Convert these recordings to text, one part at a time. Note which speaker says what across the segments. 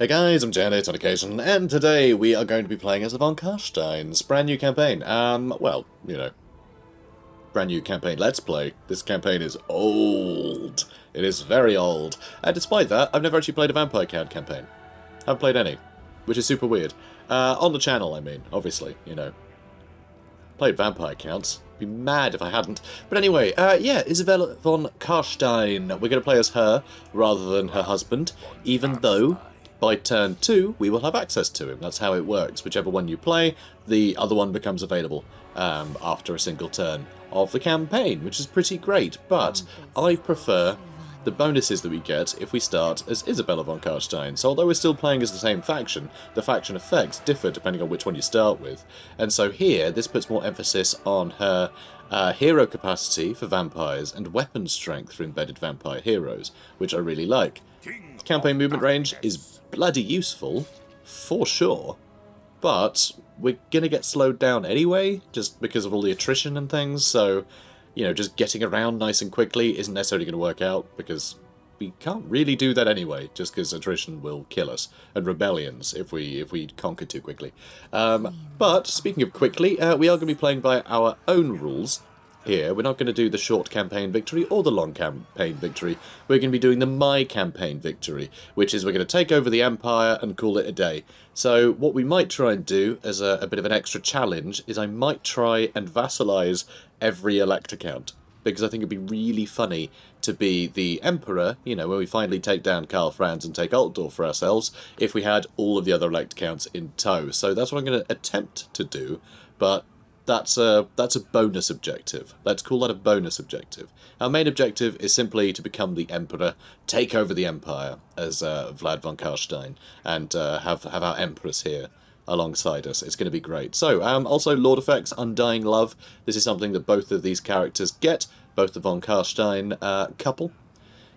Speaker 1: Hey guys, I'm Janet on occasion, and today we are going to be playing as the Von Carstein's brand new campaign. Um, well, you know, brand new campaign. Let's play. This campaign is old. It is very old. And despite that, I've never actually played a Vampire Count campaign. Haven't played any, which is super weird. Uh, on the channel, I mean, obviously, you know. Played Vampire Counts. Be mad if I hadn't. But anyway, uh, yeah, Isabella von Carstein. We're going to play as her rather than her husband, even though by turn two, we will have access to him. That's how it works. Whichever one you play, the other one becomes available um, after a single turn of the campaign, which is pretty great. But I prefer the bonuses that we get if we start as Isabella von Carstein. So although we're still playing as the same faction, the faction effects differ depending on which one you start with. And so here, this puts more emphasis on her uh, hero capacity for vampires and weapon strength for embedded vampire heroes, which I really like. Campaign movement range is bloody useful, for sure, but we're going to get slowed down anyway, just because of all the attrition and things, so, you know, just getting around nice and quickly isn't necessarily going to work out, because we can't really do that anyway, just because attrition will kill us, and rebellions if we if we conquer too quickly. Um, but, speaking of quickly, uh, we are going to be playing by our own rules, here, we're not going to do the short campaign victory or the long campaign victory. We're going to be doing the my campaign victory, which is we're going to take over the Empire and call it a day. So what we might try and do as a, a bit of an extra challenge is I might try and vassalize every elector count. Because I think it'd be really funny to be the Emperor, you know, when we finally take down Karl Franz and take Altdorf for ourselves, if we had all of the other elector counts in tow. So that's what I'm going to attempt to do, but that's a that's a bonus objective. Let's call that a bonus objective. Our main objective is simply to become the emperor, take over the empire as uh, Vlad von Carstein, and uh, have have our empress here alongside us. It's going to be great. So, um, also Lord effects, Undying Love. This is something that both of these characters get, both the von Carstein uh, couple.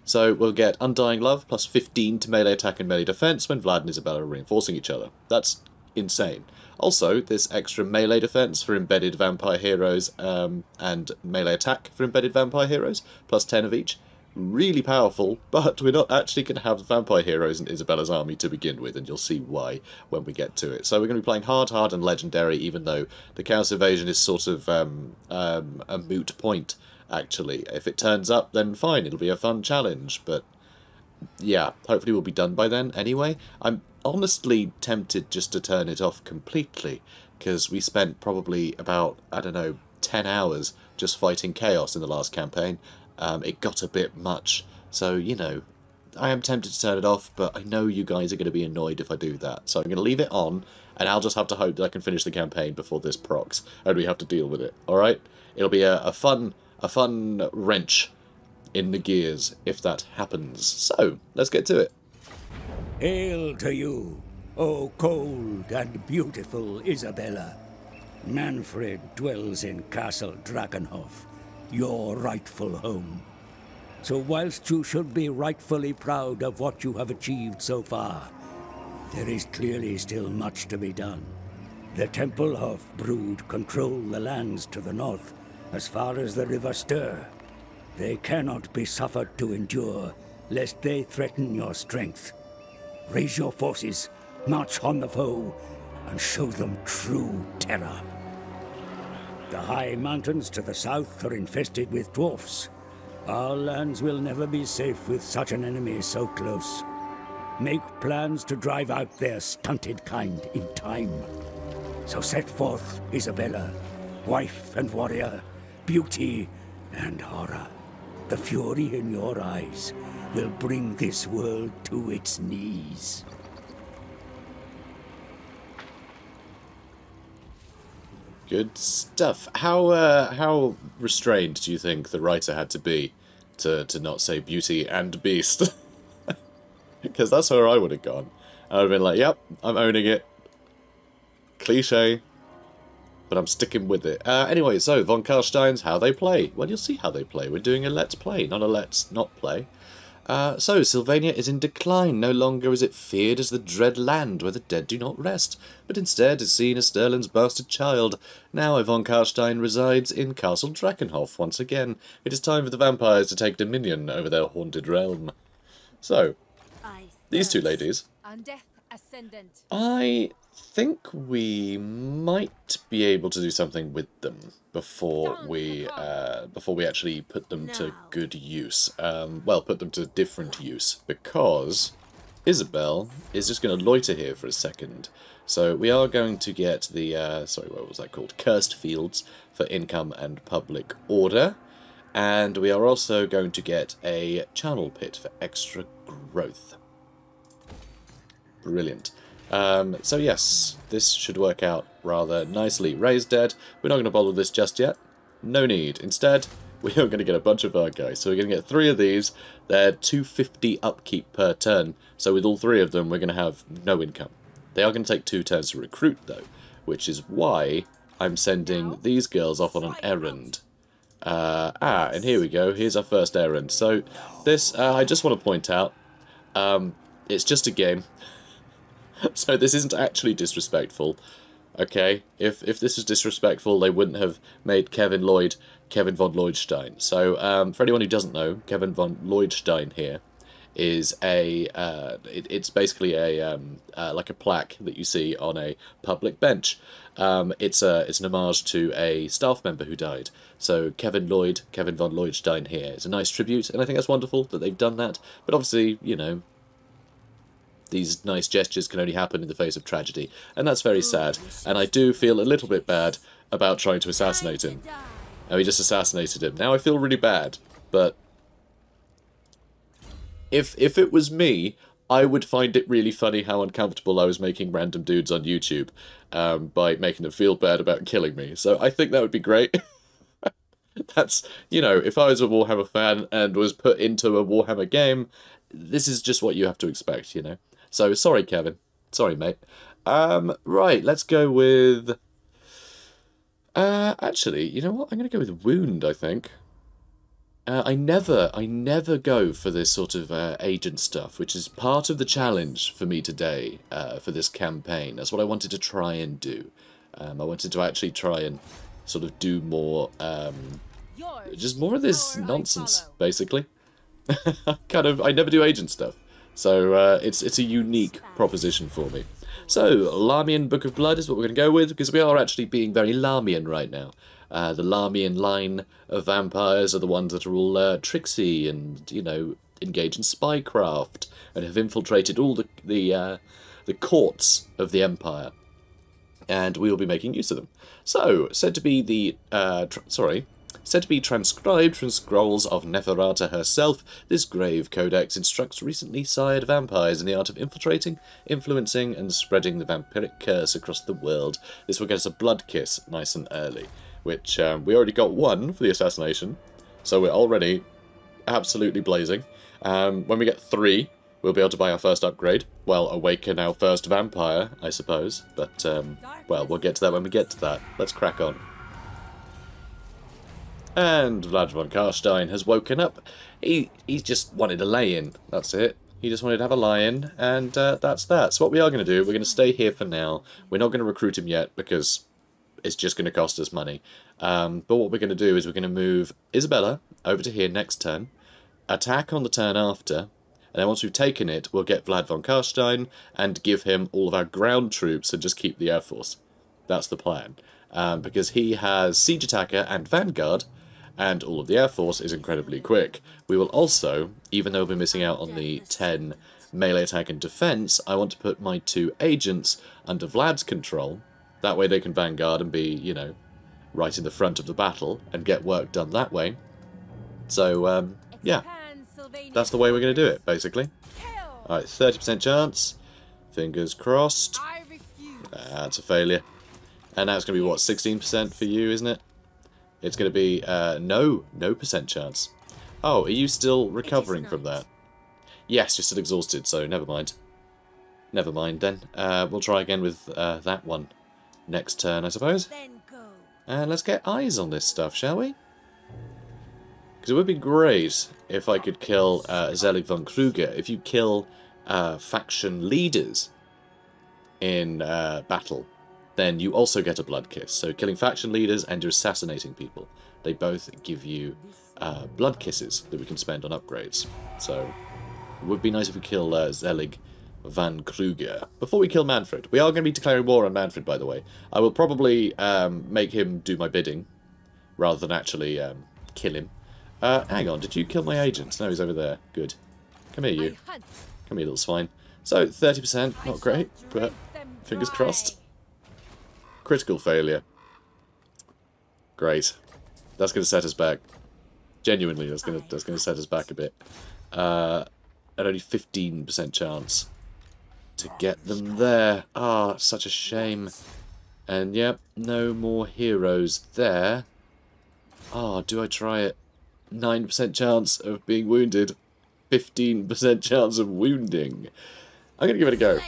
Speaker 1: So we'll get Undying Love plus 15 to melee attack and melee defense when Vlad and Isabella are reinforcing each other. That's insane. Also, this extra melee defense for embedded vampire heroes um, and melee attack for embedded vampire heroes, plus 10 of each. Really powerful, but we're not actually going to have vampire heroes in Isabella's army to begin with, and you'll see why when we get to it. So we're going to be playing hard, hard, and legendary, even though the Chaos Invasion is sort of um, um, a moot point, actually. If it turns up, then fine, it'll be a fun challenge, but yeah, hopefully we'll be done by then anyway. I'm honestly tempted just to turn it off completely, because we spent probably about, I don't know, 10 hours just fighting chaos in the last campaign. Um, it got a bit much, so, you know, I am tempted to turn it off, but I know you guys are going to be annoyed if I do that. So I'm going to leave it on, and I'll just have to hope that I can finish the campaign before this procs, and we have to deal with it, alright? It'll be a, a fun a fun wrench in the gears if that happens. So, let's get to it.
Speaker 2: Hail to you, O cold and beautiful Isabella. Manfred dwells in Castle Drakenhof, your rightful home. So whilst you should be rightfully proud of what you have achieved so far, there is clearly still much to be done. The Templehof brood control the lands to the north, as far as the River Stir. They cannot be suffered to endure, lest they threaten your strength. Raise your forces, march on the foe, and show them true terror. The high mountains to the south are infested with dwarfs. Our lands will never be safe with such an enemy so close. Make plans to drive out their stunted kind in time. So set forth, Isabella, wife and warrior, beauty and horror. The fury in your eyes will bring this world to its knees.
Speaker 1: Good stuff. How uh, how restrained do you think the writer had to be to, to not say beauty and beast? Because that's where I would have gone. I would have been like, yep, I'm owning it. Cliche, but I'm sticking with it. Uh, anyway, so, Von Carstein's How They Play. Well, you'll see how they play. We're doing a Let's Play, not a Let's Not Play. Uh, so, Sylvania is in decline. No longer is it feared as the dread land where the dead do not rest, but instead is seen as Stirland's bastard child. Now von Carstein resides in Castle Drakenhof once again. It is time for the vampires to take dominion over their haunted realm. So, these two ladies I think we might be able to do something with them before we uh, before we actually put them to good use. Um, well, put them to different use because Isabel is just going to loiter here for a second. So we are going to get the uh, sorry, what was that called? Cursed fields for income and public order, and we are also going to get a charnel pit for extra growth. Brilliant. Um, so yes, this should work out rather nicely. Raise Dead. We're not going to bother with this just yet. No need. Instead, we are going to get a bunch of our guys. So we're going to get three of these. They're 250 upkeep per turn. So with all three of them, we're going to have no income. They are going to take two turns to recruit, though, which is why I'm sending these girls off on an errand. Uh, ah, and here we go. Here's our first errand. So this, uh, I just want to point out, um, it's just a game. so this isn't actually disrespectful. Okay, if if this was disrespectful, they wouldn't have made Kevin Lloyd Kevin von Lloydstein. So um, for anyone who doesn't know, Kevin von Lloydstein here is a uh, it, it's basically a um, uh, like a plaque that you see on a public bench. Um, it's a it's an homage to a staff member who died. So Kevin Lloyd, Kevin von Lloydstein here is a nice tribute, and I think that's wonderful that they've done that. But obviously, you know, these nice gestures can only happen in the face of tragedy, and that's very sad. And I do feel a little bit bad about trying to assassinate him. And we just assassinated him. Now I feel really bad, but if if it was me, I would find it really funny how uncomfortable I was making random dudes on YouTube um, by making them feel bad about killing me. So I think that would be great. That's, you know, if I was a Warhammer fan and was put into a Warhammer game, this is just what you have to expect, you know. So, sorry, Kevin. Sorry, mate. Um, right, let's go with... Uh, actually, you know what? I'm going to go with Wound, I think. Uh, I never, I never go for this sort of uh, agent stuff, which is part of the challenge for me today uh, for this campaign. That's what I wanted to try and do. Um, I wanted to actually try and sort of do more, um, just more of this nonsense, basically. kind of, I never do agent stuff, so uh, it's it's a unique proposition for me. So, Lahmian Book of Blood is what we're going to go with, because we are actually being very Lahmian right now. Uh, the Lahmian line of vampires are the ones that are all uh, tricksy and, you know, engage in spycraft and have infiltrated all the the, uh, the courts of the Empire. And we will be making use of them. So, said to be the, uh, sorry, Said to be transcribed from scrolls of Neferata herself, this grave codex instructs recently sired vampires in the art of infiltrating, influencing, and spreading the vampiric curse across the world. This will get us a blood kiss nice and early which um, we already got one for the assassination, so we're already absolutely blazing. Um, when we get three, we'll be able to buy our first upgrade. Well, awaken our first vampire, I suppose. But, um, well, we'll get to that when we get to that. Let's crack on. And Vlad von Carstein has woken up. He, he just wanted a lay-in, that's it. He just wanted to have a lie-in, and uh, that's that. So what we are going to do, we're going to stay here for now. We're not going to recruit him yet, because it's just going to cost us money. Um, but what we're going to do is we're going to move Isabella over to here next turn, attack on the turn after, and then once we've taken it, we'll get Vlad von Carstein and give him all of our ground troops and just keep the Air Force. That's the plan. Um, because he has Siege Attacker and Vanguard, and all of the Air Force is incredibly quick. We will also, even though we're missing out on the 10 melee attack and defense, I want to put my two agents under Vlad's control, that way they can vanguard and be, you know, right in the front of the battle and get work done that way. So, um, yeah, that's the way we're going to do it, basically. Alright, 30% chance. Fingers crossed. That's a failure. And now it's going to be, what, 16% for you, isn't it? It's going to be, uh, no, no percent chance. Oh, are you still recovering from that? Yes, you're still exhausted, so never mind. Never mind, then. Uh, we'll try again with uh, that one next turn, I suppose. And let's get eyes on this stuff, shall we? Because it would be great if I could kill uh, Zelig von Kruger. If you kill uh, faction leaders in uh, battle, then you also get a blood kiss. So killing faction leaders and you're assassinating people. They both give you uh, blood kisses that we can spend on upgrades. So it would be nice if we kill uh, Zelig Van Kruger. Before we kill Manfred, we are going to be declaring war on Manfred, by the way. I will probably um, make him do my bidding, rather than actually um, kill him. Uh, hang on, did you kill my agent? No, he's over there. Good. Come here, you. Come here, little swine. So, 30%, not great, but fingers crossed. Critical failure. Great. That's going to set us back. Genuinely, that's going to that's going to set us back a bit. Uh, at only 15% chance to get them there. Ah, oh, such a shame. And yep, no more heroes there. Ah, oh, do I try it? 9% chance of being wounded. 15% chance of wounding. I'm going to give it a go.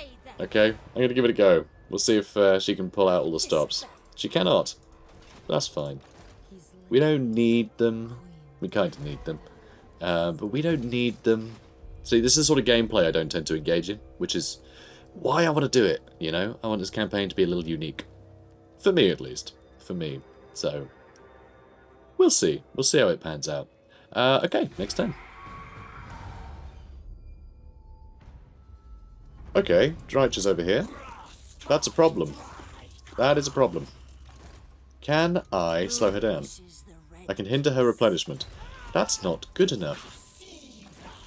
Speaker 1: Okay, I'm going to give it a go. We'll see if uh, she can pull out all the stops. She cannot. That's fine. We don't need them. We kind of need them. Uh, but we don't need them. See, this is the sort of gameplay I don't tend to engage in, which is why I want to do it, you know? I want this campaign to be a little unique. For me, at least. For me. So, we'll see. We'll see how it pans out. Uh, okay, next turn. Okay, Drycha is over here. That's a problem. That is a problem. Can I slow her down? I can hinder her replenishment. That's not good enough.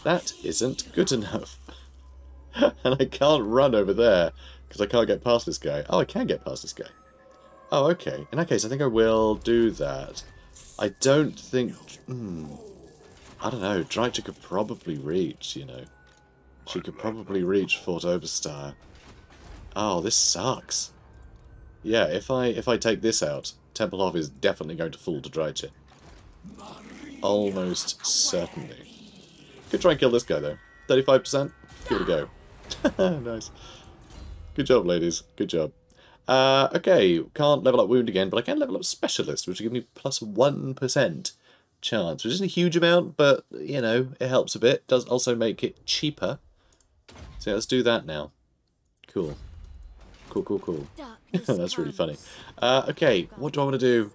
Speaker 1: That isn't good enough. and I can't run over there because I can't get past this guy. Oh, I can get past this guy. Oh, okay. In that case, I think I will do that. I don't think... Hmm, I don't know. Drycha could probably reach, you know. She could probably reach Fort Oberstyre. Oh, this sucks. Yeah, if I if I take this out, Templehof is definitely going to fall to Drycha. Almost certainly. Could try and kill this guy, though. 35%? Give it a go. nice. Good job, ladies. Good job. Uh, okay, can't level up Wound again, but I can level up Specialist, which will give me plus 1 chance, which isn't a huge amount, but, you know, it helps a bit. Does also make it cheaper. So let's do that now. Cool. Cool, cool, cool. That's really funny. Uh, okay, what do I want to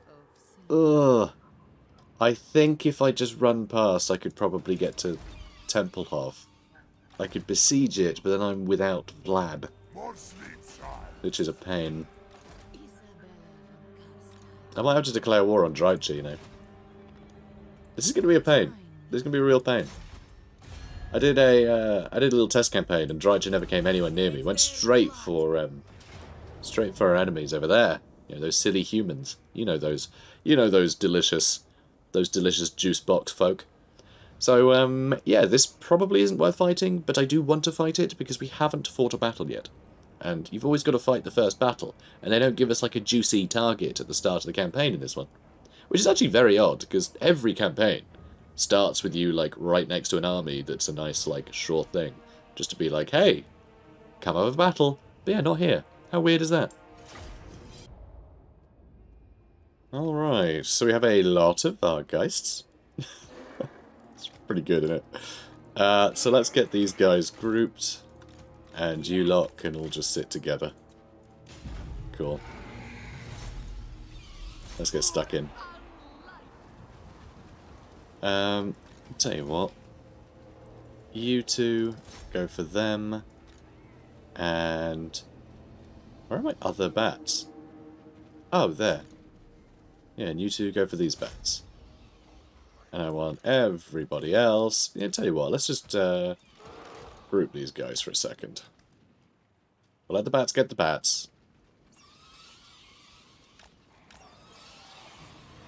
Speaker 1: do? Ugh. I think if I just run past, I could probably get to Templehof. I could besiege it, but then I'm without Vlad. Which is a pain. I might have to declare war on Drycha, you know. This is going to be a pain. This is going to be a real pain. I did a uh, I did a little test campaign, and Drycha never came anywhere near me. Went straight for um, straight for our enemies over there. You know those silly humans. You know those. You know those delicious, those delicious juice box folk. So um, yeah, this probably isn't worth fighting, but I do want to fight it because we haven't fought a battle yet. And you've always got to fight the first battle, and they don't give us like a juicy target at the start of the campaign in this one. Which is actually very odd, because every campaign starts with you like right next to an army that's a nice like short thing. Just to be like, hey, come out of battle. But yeah, not here. How weird is that? Alright, so we have a lot of geists. it's pretty good, isn't it? Uh, so let's get these guys grouped. And you lot can all just sit together. Cool. Let's get stuck in. Um, tell you what. You two go for them. And... Where are my other bats? Oh, there. Yeah, and you two go for these bats. And I want everybody else... Yeah, tell you what, let's just uh, group these guys for a second. We'll let the bats get the bats.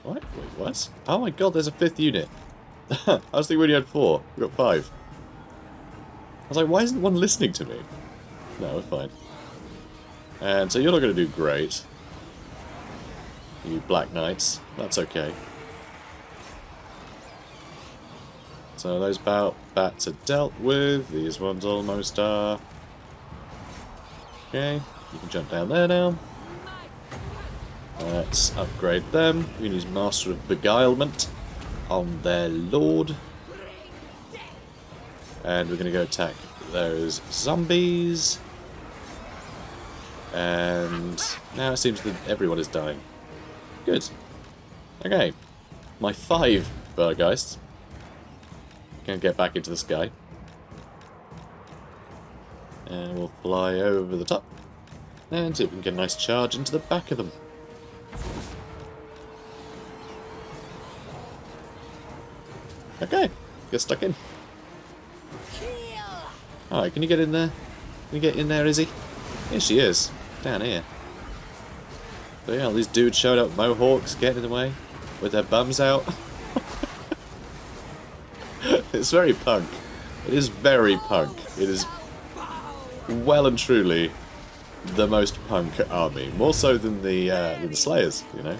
Speaker 1: What? Wait, what? Oh my god, there's a fifth unit. I was thinking we only had four. We got five. I was like, why isn't one listening to me? No, we're fine. And so you're not going to do great. You Black Knights. That's okay. So those bat bats are dealt with. These ones almost are. Okay, you can jump down there now. Let's upgrade them. We use Master of Beguilement on their lord. And we're going to go attack those zombies. And now it seems that everyone is dying. Good. Okay. My five Vargheists. Can get back into the sky. And we'll fly over the top. And see if we can get a nice charge into the back of them. Okay, get stuck in. Alright, can you get in there? Can you get in there, Izzy? Here she is, down here. But yeah, these dudes showed up mohawks, getting in the way, with their bums out. it's very punk. It is very punk. It is well and truly the most punk army. More so than the, uh, than the Slayers, you know?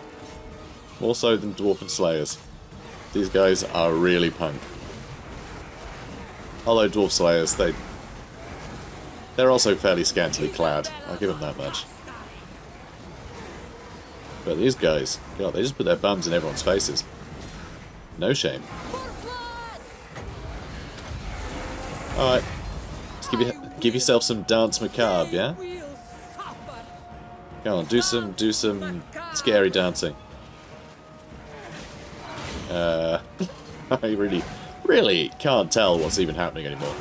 Speaker 1: More so than Dwarven Slayers. These guys are really punk. Although Dwarf Slayers, they... They're also fairly scantily clad. I'll give them that much. But these guys, God, they just put their bums in everyone's faces. No shame. Alright. Give, you, give yourself some danse macabre, yeah? Come on, do some, do some scary dancing. Uh, I really, really can't tell what's even happening anymore.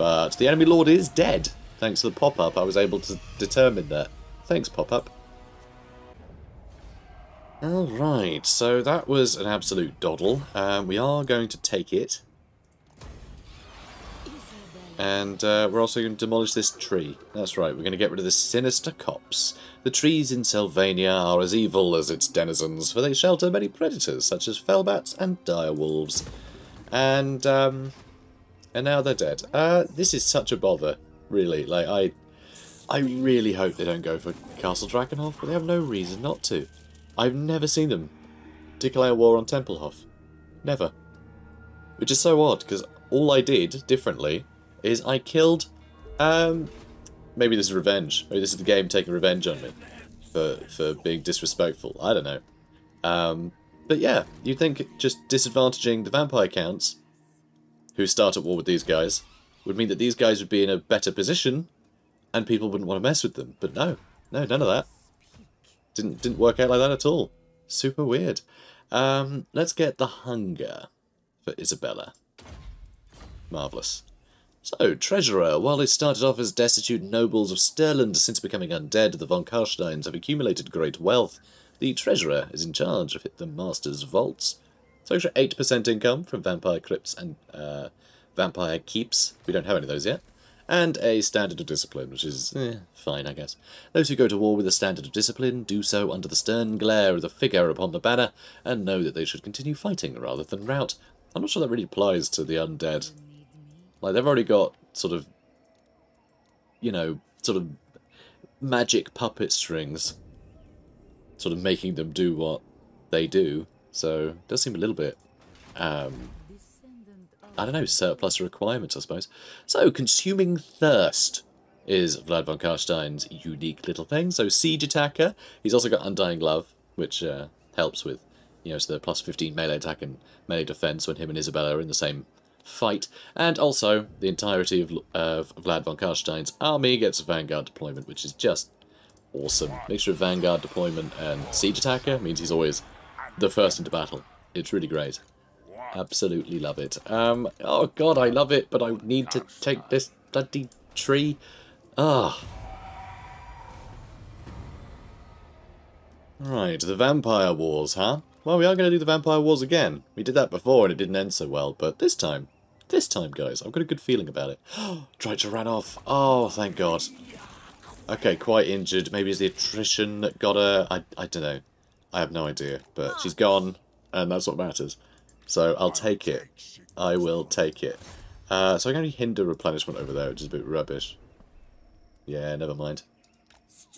Speaker 1: But the enemy lord is dead. Thanks to the pop-up, I was able to determine that. Thanks, pop-up. Alright, so that was an absolute doddle. Um, we are going to take it. And uh, we're also going to demolish this tree. That's right, we're going to get rid of the sinister copse. The trees in Sylvania are as evil as its denizens, for they shelter many predators, such as fellbats and direwolves. And, um, and now they're dead. Uh, this is such a bother, really. Like, I, I really hope they don't go for Castle Drakenhof, but they have no reason not to. I've never seen them declare war on Templehof. Never. Which is so odd, because all I did differently is I killed... Um, maybe this is revenge. Maybe this is the game taking revenge on me for, for being disrespectful. I don't know. Um, but yeah, you'd think just disadvantaging the vampire counts, who start at war with these guys, would mean that these guys would be in a better position, and people wouldn't want to mess with them. But no, no, none of that. Didn't didn't work out like that at all. Super weird. Um, let's get the hunger for Isabella. Marvellous. So, Treasurer, while they started off as destitute nobles of Stirland, since becoming undead, the von Carsteins have accumulated great wealth. The Treasurer is in charge of the Master's vaults. So extra 8% income from Vampire Clips and uh, Vampire Keeps. We don't have any of those yet. And a Standard of Discipline, which is eh, fine, I guess. Those who go to war with a Standard of Discipline do so under the stern glare of the figure upon the banner, and know that they should continue fighting rather than rout. I'm not sure that really applies to the undead. Like, they've already got sort of, you know, sort of magic puppet strings sort of making them do what they do. So, does seem a little bit, um, I don't know, surplus requirements, I suppose. So, consuming thirst is Vlad von Carstein's unique little thing. So, siege attacker. He's also got undying love, which uh, helps with, you know, so the plus 15 melee attack and melee defense when him and Isabella are in the same fight, and also the entirety of, uh, Vlad von Carstein's army gets a Vanguard deployment, which is just awesome. Mixture of Vanguard deployment and Siege Attacker means he's always the first into battle. It's really great. Absolutely love it. Um, oh god, I love it, but I need to take this bloody tree. Ah. Right, the Vampire Wars, huh? Well, we are going to do the Vampire Wars again. We did that before and it didn't end so well, but this time, this time, guys, I've got a good feeling about it. Drycha ran off. Oh, thank God. Okay, quite injured. Maybe it's the attrition that got her. I, I don't know. I have no idea, but she's gone, and that's what matters. So I'll take it. I will take it. Uh, so I'm going to hinder replenishment over there, which is a bit rubbish. Yeah, never mind.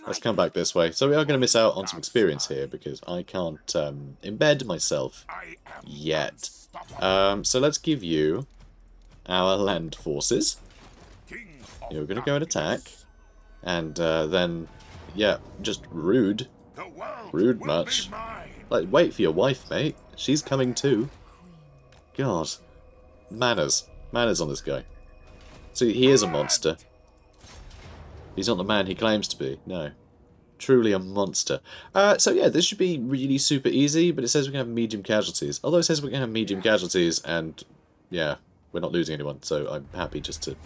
Speaker 1: Let's come back this way. So we are going to miss out on some experience here because I can't um, embed myself yet. Um, so let's give you our land forces. You're going to go and attack. And uh, then, yeah, just rude. Rude much. Like, wait for your wife, mate. She's coming too. God. Manners. Manners on this guy. See, he is a monster. He's not the man he claims to be, no. Truly a monster. Uh, so yeah, this should be really super easy, but it says we can have medium casualties. Although it says we can have medium casualties, and yeah, we're not losing anyone, so I'm happy just to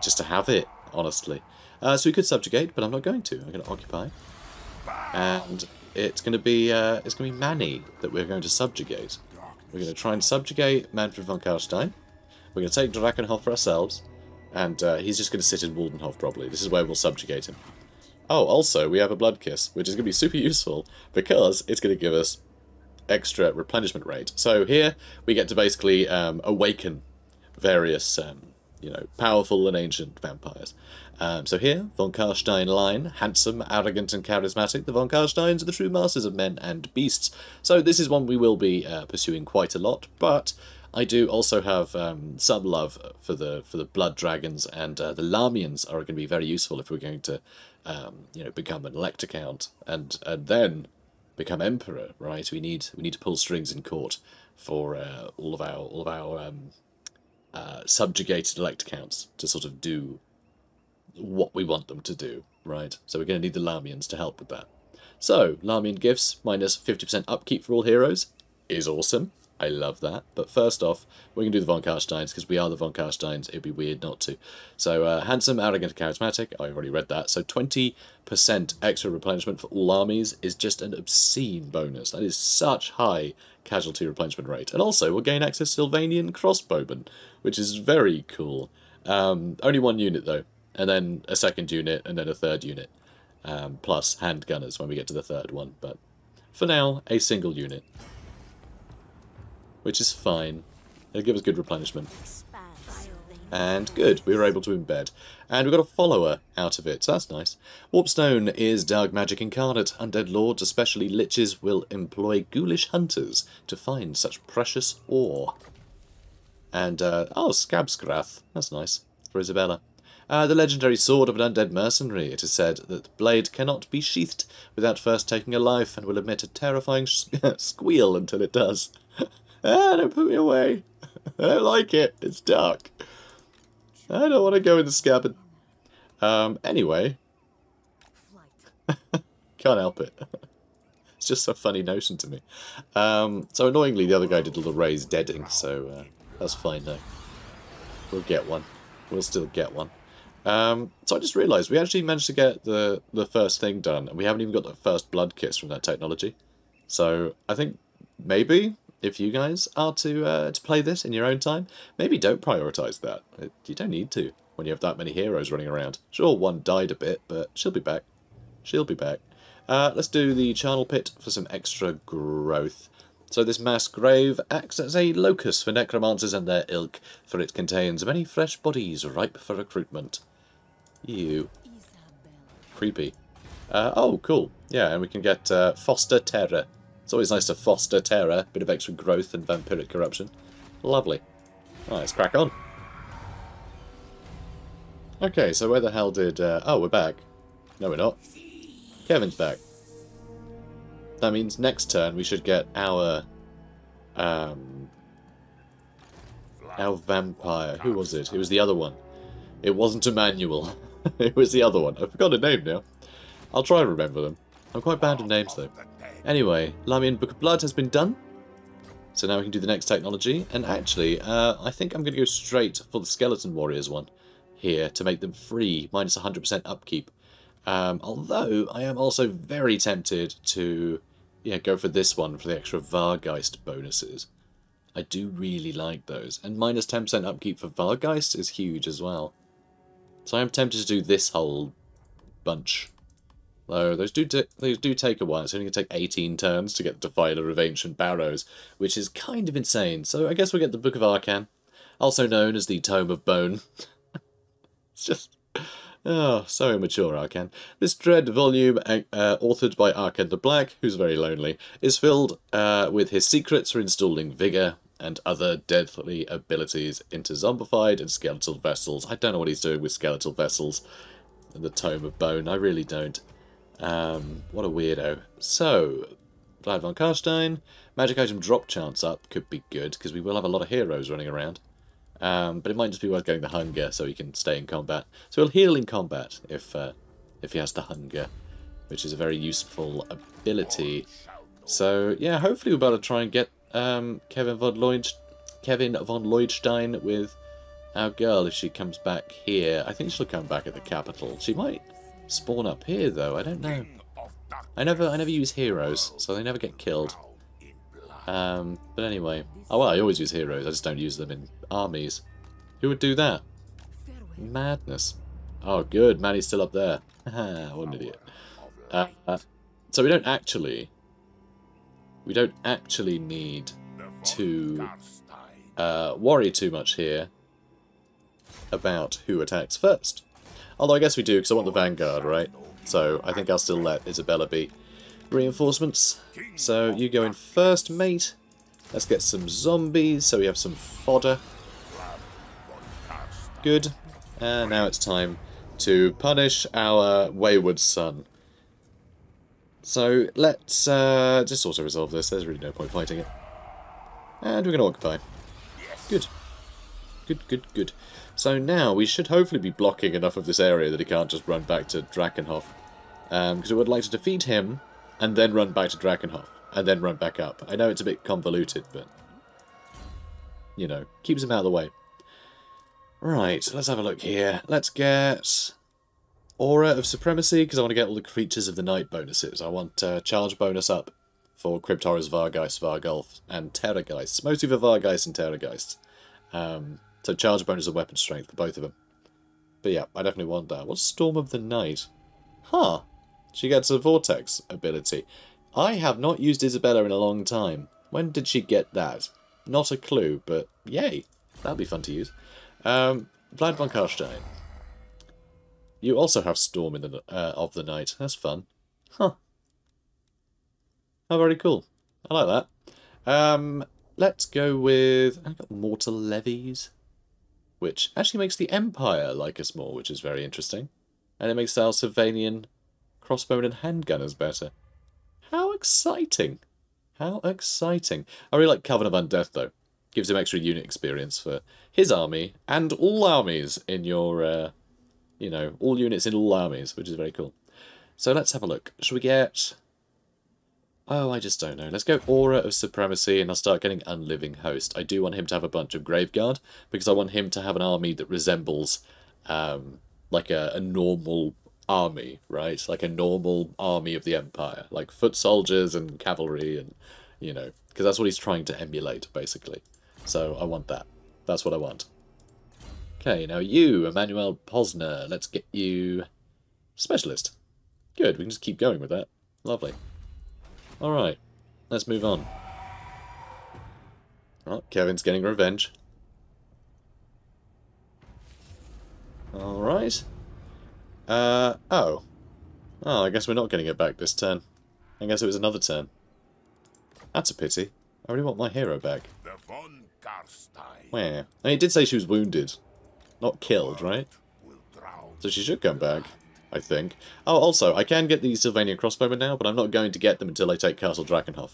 Speaker 1: just to have it. honestly. Uh, so we could subjugate, but I'm not going to. I'm going to occupy. And it's going to be uh, it's going to be Manny that we're going to subjugate. We're going to try and subjugate Manfred von Carstein. We're going to take Drakenhof for ourselves. And uh, he's just going to sit in Waldenhof, probably. This is where we'll subjugate him. Oh, also, we have a Blood Kiss, which is going to be super useful because it's going to give us extra replenishment rate. So here we get to basically um, awaken various, um, you know, powerful and ancient vampires. Um, so here, von Carstein line, handsome, arrogant and charismatic. The von Carsteins are the true masters of men and beasts. So this is one we will be uh, pursuing quite a lot, but I do also have um, some love for the for the blood dragons, and uh, the Lahmians are going to be very useful if we're going to, um, you know, become an elect count, and and then become emperor. Right? We need we need to pull strings in court for uh, all of our all of our um, uh, subjugated elect counts to sort of do what we want them to do. Right? So we're going to need the Lahmians to help with that. So Lahmian gifts minus minus fifty percent upkeep for all heroes is awesome. I love that. But first off, we're going to do the Von Carsteins because we are the Von Carsteins. It'd be weird not to. So, uh, handsome, arrogant, charismatic. I've already read that. So, 20% extra replenishment for all armies is just an obscene bonus. That is such high casualty replenishment rate. And also, we'll gain access to Sylvanian crossbowmen, which is very cool. Um, only one unit, though. And then a second unit, and then a third unit. Um, plus handgunners when we get to the third one. But for now, a single unit which is fine. It'll give us good replenishment. And good, we were able to embed. And we got a follower out of it, so that's nice. Warpstone is dark magic incarnate. Undead lords, especially liches, will employ ghoulish hunters to find such precious ore. And, uh, oh, Skabscrath. That's nice. For Isabella. Uh, the legendary sword of an undead mercenary. It is said that the blade cannot be sheathed without first taking a life and will emit a terrifying squeal until it does. Ah, don't put me away. I don't like it. It's dark. I don't want to go in the scabbard. Um, anyway. Can't help it. it's just a funny notion to me. Um, so annoyingly, the other guy did a little raised deading, so uh, that's fine though. We'll get one. We'll still get one. Um, so I just realised we actually managed to get the, the first thing done, and we haven't even got the first blood kiss from that technology. So I think maybe if you guys are to uh, to play this in your own time, maybe don't prioritize that. You don't need to when you have that many heroes running around. Sure, one died a bit, but she'll be back. She'll be back. Uh, let's do the charnel pit for some extra growth. So this mass grave acts as a locus for necromancers and their ilk, for it contains many fresh bodies ripe for recruitment. You. Creepy. Uh, oh, cool. Yeah, and we can get uh, Foster Terror it's always nice to foster terror, bit of extra growth and vampiric corruption. Lovely. Right, let's crack on. Okay, so where the hell did... Uh, oh, we're back. No, we're not. Kevin's back. That means next turn we should get our... Um, our vampire. Who was it? It was the other one. It wasn't Emmanuel. it was the other one. I forgot a name now. I'll try and remember them. I'm quite bad with names, though. Anyway, Lahmian Book of Blood has been done. So now we can do the next technology. And actually, uh, I think I'm going to go straight for the Skeleton Warriors one here to make them free, minus 100% upkeep. Um, although, I am also very tempted to yeah, go for this one for the extra Vargheist bonuses. I do really like those. And minus 10% upkeep for Vargheist is huge as well. So I am tempted to do this whole bunch Though those do those do take a while. It's only going to take 18 turns to get the Defiler of Ancient Barrows, which is kind of insane. So I guess we'll get the Book of Arkhan, also known as the Tome of Bone. it's just... Oh, so immature, Arkhan. This dread volume, uh, uh, authored by Arkhan the Black, who's very lonely, is filled uh, with his secrets for installing vigour and other deadly abilities into zombified and skeletal vessels. I don't know what he's doing with skeletal vessels in the Tome of Bone. I really don't. Um, what a weirdo. So, Vlad von Carstein, magic item drop chance up could be good, because we will have a lot of heroes running around. Um, but it might just be worth getting the hunger so he can stay in combat. So he'll heal in combat if uh, if he has the hunger, which is a very useful ability. So yeah, hopefully we'll be able to try and get um, Kevin von Lloyd, Kevin von Lloydstein with our girl, if she comes back here, I think she'll come back at the capital. She might spawn up here, though. I don't know. I never, I never use heroes, so they never get killed. Um, but anyway, oh well, I always use heroes. I just don't use them in armies. Who would do that? Madness. Oh, good. Manny's still up there. what an idiot. Uh, uh, so we don't actually, we don't actually need to uh, worry too much here about who attacks first. Although I guess we do, because I want the Vanguard, right? So I think I'll still let Isabella be. Reinforcements. So you go in first, mate. Let's get some zombies, so we have some fodder. Good. And now it's time to punish our wayward son. So let's uh, just auto-resolve this. There's really no point fighting it. And we're going to occupy. Good. Good, good, good. So now we should hopefully be blocking enough of this area that he can't just run back to Drakenhof. Because um, we would like to defeat him and then run back to Drakenhof and then run back up. I know it's a bit convoluted, but, you know, keeps him out of the way. Right, let's have a look here. Let's get Aura of Supremacy, because I want to get all the Creatures of the Night bonuses. I want uh, charge bonus up for Crypt Horrors, Vargheist, Varghulf, and Terrorgeists. Mostly for Vargheist and Terrorgeists. Um, so charge bonus of weapon strength for both of them. But yeah, I definitely want that. What's Storm of the Night? Huh. She gets a Vortex ability. I have not used Isabella in a long time. When did she get that? Not a clue, but yay. That'll be fun to use. Um, Vlad von Carstein. You also have Storm in the uh, of the Night. That's fun. Huh. Oh, very cool. I like that. Um, let's go with... I've got Mortal Levies which actually makes the Empire like us more, which is very interesting. And it makes our Sylvanian crossbow and handgunners better. How exciting! How exciting. I really like Coven of Undeath, though. Gives him extra unit experience for his army, and all armies in your, uh, you know, all units in all armies, which is very cool. So let's have a look. Should we get Oh, I just don't know. Let's go Aura of Supremacy and I'll start getting Unliving Host. I do want him to have a bunch of Graveguard because I want him to have an army that resembles um, like a, a normal army, right? Like a normal army of the Empire. Like foot soldiers and cavalry and, you know, because that's what he's trying to emulate, basically. So I want that. That's what I want. Okay, now you, Emmanuel Posner, let's get you Specialist. Good, we can just keep going with that. Lovely. Alright, let's move on. Oh, Kevin's getting revenge. Alright. Uh, oh. Oh, I guess we're not getting it back this turn. I guess it was another turn. That's a pity. I really want my hero back. Where? And he did say she was wounded. Not killed, right? So she should come back. I think. Oh, also, I can get the Sylvanian crossbowmen now, but I'm not going to get them until I take Castle Drakenhof.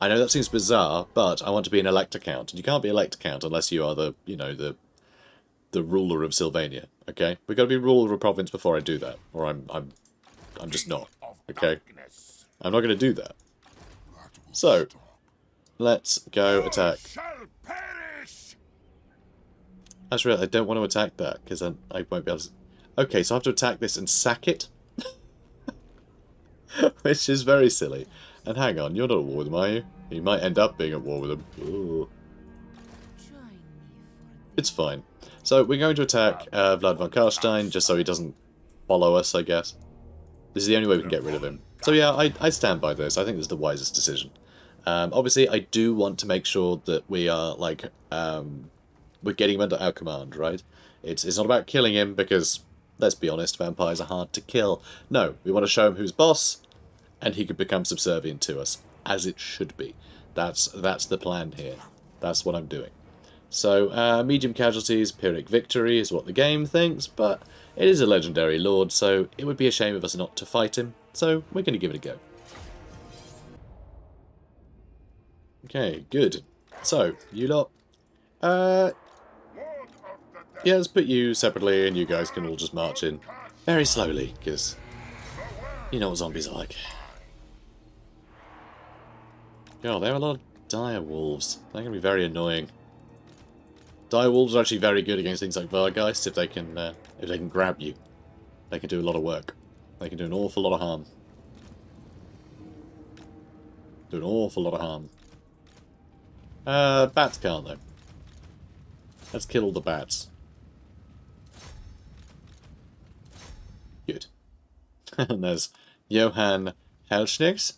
Speaker 1: I know that seems bizarre, but I want to be an Elector Count, and you can't be Elector Count unless you are the, you know, the the ruler of Sylvania, okay? We've got to be ruler of a province before I do that, or I'm, I'm, I'm just not, okay? I'm not going to do that. So, let's go attack. That's right, I don't want to attack that, because then I won't be able to... Okay, so I have to attack this and sack it? Which is very silly. And hang on, you're not at war with them, are you? You might end up being at war with them. It's fine. So we're going to attack uh, Vlad von Carstein just so he doesn't follow us, I guess. This is the only way we can get rid of him. So yeah, I, I stand by this. I think this is the wisest decision. Um, obviously, I do want to make sure that we are, like, um, we're getting him under our command, right? It's, it's not about killing him, because let's be honest, vampires are hard to kill. No, we want to show him who's boss, and he could become subservient to us, as it should be. That's that's the plan here. That's what I'm doing. So, uh, medium casualties, Pyrrhic victory is what the game thinks, but it is a legendary lord, so it would be a shame of us not to fight him, so we're going to give it a go. Okay, good. So, you lot, uh, yeah, let's put you separately and you guys can all just march in. Very slowly, because you know what zombies are like. God, there are a lot of dire wolves. They're going to be very annoying. Dire wolves are actually very good against things like Vargheist if they can uh, if they can grab you. They can do a lot of work. They can do an awful lot of harm. Do an awful lot of harm. Uh, bats can't though. Let's kill all the bats. and there's Johann Helschnicht.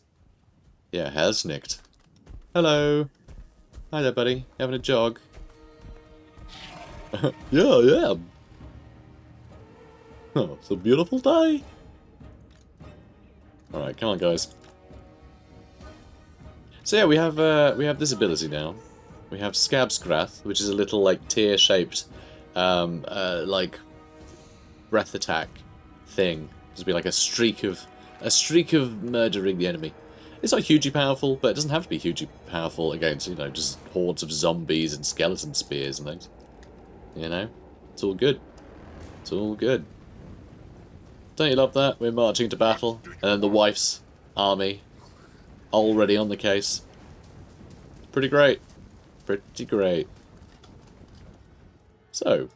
Speaker 1: Yeah, Helschnicht. Hello. Hi there, buddy. Having a jog? yeah, am. Oh, it's a beautiful day. Alright, come on, guys. So yeah, we have uh, we have this ability now. We have Skabscrath, which is a little like tear-shaped, um, uh, like breath attack thing. Just be like a streak of a streak of murdering the enemy. It's not hugely powerful, but it doesn't have to be hugely powerful against you know just hordes of zombies and skeleton spears and things. You know, it's all good. It's all good. Don't you love that? We're marching to battle, and then the wife's army already on the case. Pretty great. Pretty great. So,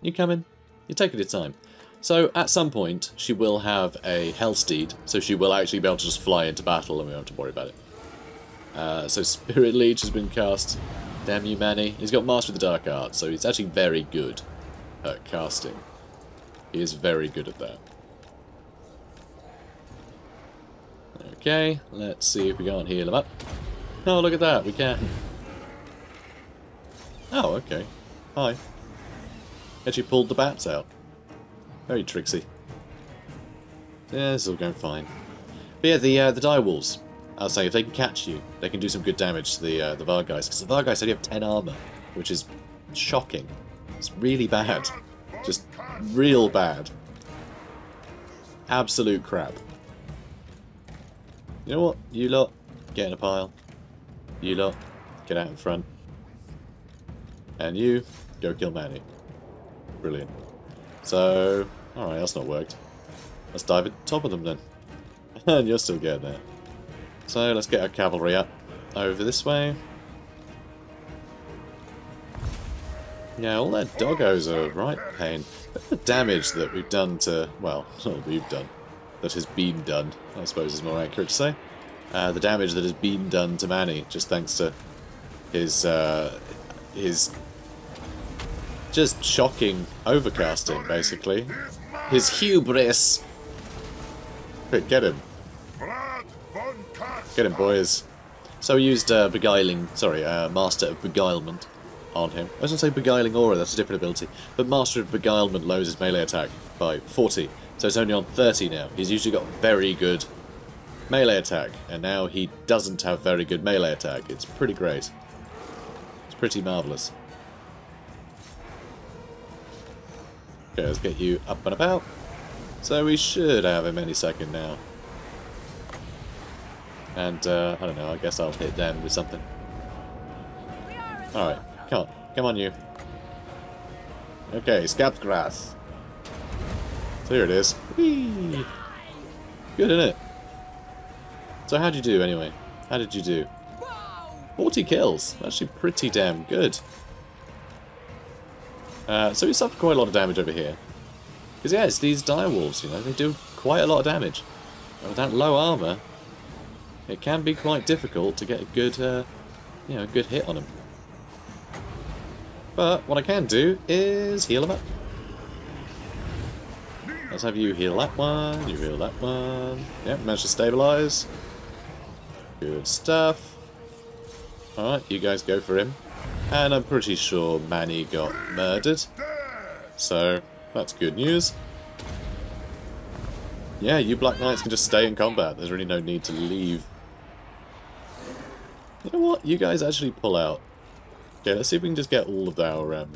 Speaker 1: you coming? You're taking your time. So, at some point, she will have a Hellsteed, so she will actually be able to just fly into battle and we won't have to worry about it. Uh, so, Spirit Leech has been cast. Damn you, Manny. He's got Master of the Dark Arts, so he's actually very good at casting. He is very good at that. Okay, let's see if we can't heal him up. Oh, look at that, we can. Oh, okay. Hi. Actually pulled the bats out. Very tricksy. Yeah, this is all going fine. But yeah, the uh, the dire wolves. I was saying, if they can catch you, they can do some good damage to the uh, the guys. Because the Vargheists only have 10 armor, which is shocking. It's really bad. Just real bad. Absolute crap. You know what? You lot, get in a pile. You lot, get out in front. And you, go kill Manny. Brilliant. So, alright, that's not worked. Let's dive at the top of them then. and you're still getting there. So let's get our cavalry up over this way. Yeah, all their doggos are right pain. But the damage that we've done to, well, not we've done, that has been done, I suppose is more accurate to say. Uh, the damage that has been done to Manny, just thanks to his, uh, his just shocking overcasting, basically. His hubris. Get him. Get him, boys. So we used uh, Beguiling, sorry, uh, Master of Beguilement on him. I was going to say Beguiling Aura, that's a different ability. But Master of Beguilement lowers his melee attack by 40. So it's only on 30 now. He's usually got very good melee attack, and now he doesn't have very good melee attack. It's pretty great. It's pretty marvellous. Let's get you up and about. So we should have him any second now. And, uh, I don't know, I guess I'll hit them with something. Alright, come on. Come on, you. Okay, Skabscrath. So here it is. Whee! Good, isn't it? So how'd you do, anyway? How did you do? 40 kills. Actually pretty damn good. Uh, so we suffered quite a lot of damage over here. Because, yeah, it's these dire wolves, you know, they do quite a lot of damage. And with that low armour, it can be quite difficult to get a good, uh, you know, a good hit on them. But what I can do is heal them up. Let's have you heal that one, you heal that one. Yep, managed to stabilize. Good stuff. Alright, you guys go for him. And I'm pretty sure Manny got murdered. So, that's good news. Yeah, you Black Knights can just stay in combat. There's really no need to leave. You know what? You guys actually pull out. Okay, let's see if we can just get all of our um,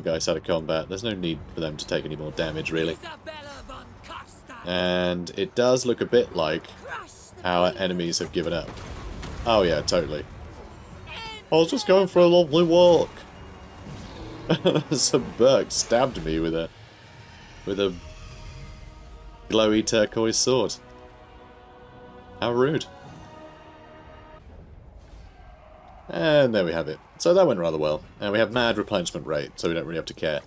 Speaker 1: guys out of combat. There's no need for them to take any more damage, really. And it does look a bit like our enemies have given up. Oh yeah, totally. I was just going for a lovely walk. Some Burke stabbed me with a with a glowy turquoise sword. How rude. And there we have it. So that went rather well. And we have mad replenishment rate, so we don't really have to care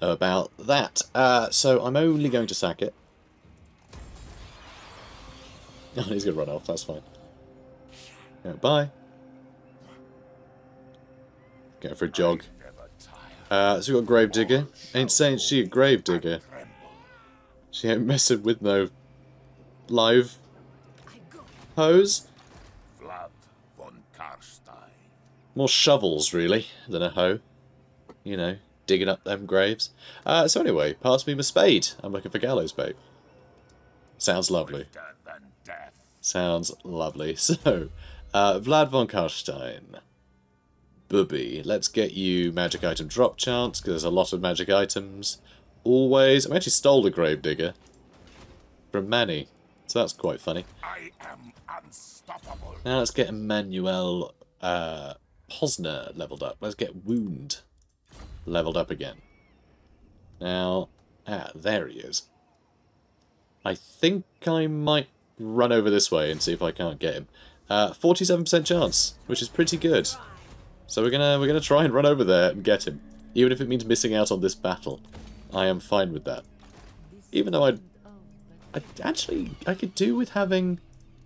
Speaker 1: about that. Uh, so I'm only going to sack it. Oh, he's going to run off, that's fine. Yeah, bye. Go for a jog. Uh, so we got Gravedigger. Ain't saying she a Gravedigger. She ain't messing with no live hose. More shovels, really, than a hoe. You know, digging up them graves. Uh, so anyway, pass me my spade. I'm looking for gallows bait. Sounds lovely. Sounds lovely. So, uh, Vlad von Carstein. Booby. Let's get you magic item drop chance, because there's a lot of magic items. Always. I actually stole the Gravedigger from Manny, so that's quite funny.
Speaker 3: I am unstoppable.
Speaker 1: Now let's get Emmanuel uh, Posner leveled up. Let's get Wound leveled up again. Now, ah, there he is. I think I might run over this way and see if I can't get him. Uh, 47% chance, which is pretty good. So we're gonna we're gonna try and run over there and get him, even if it means missing out on this battle. I am fine with that. Even though I, I actually I could do with having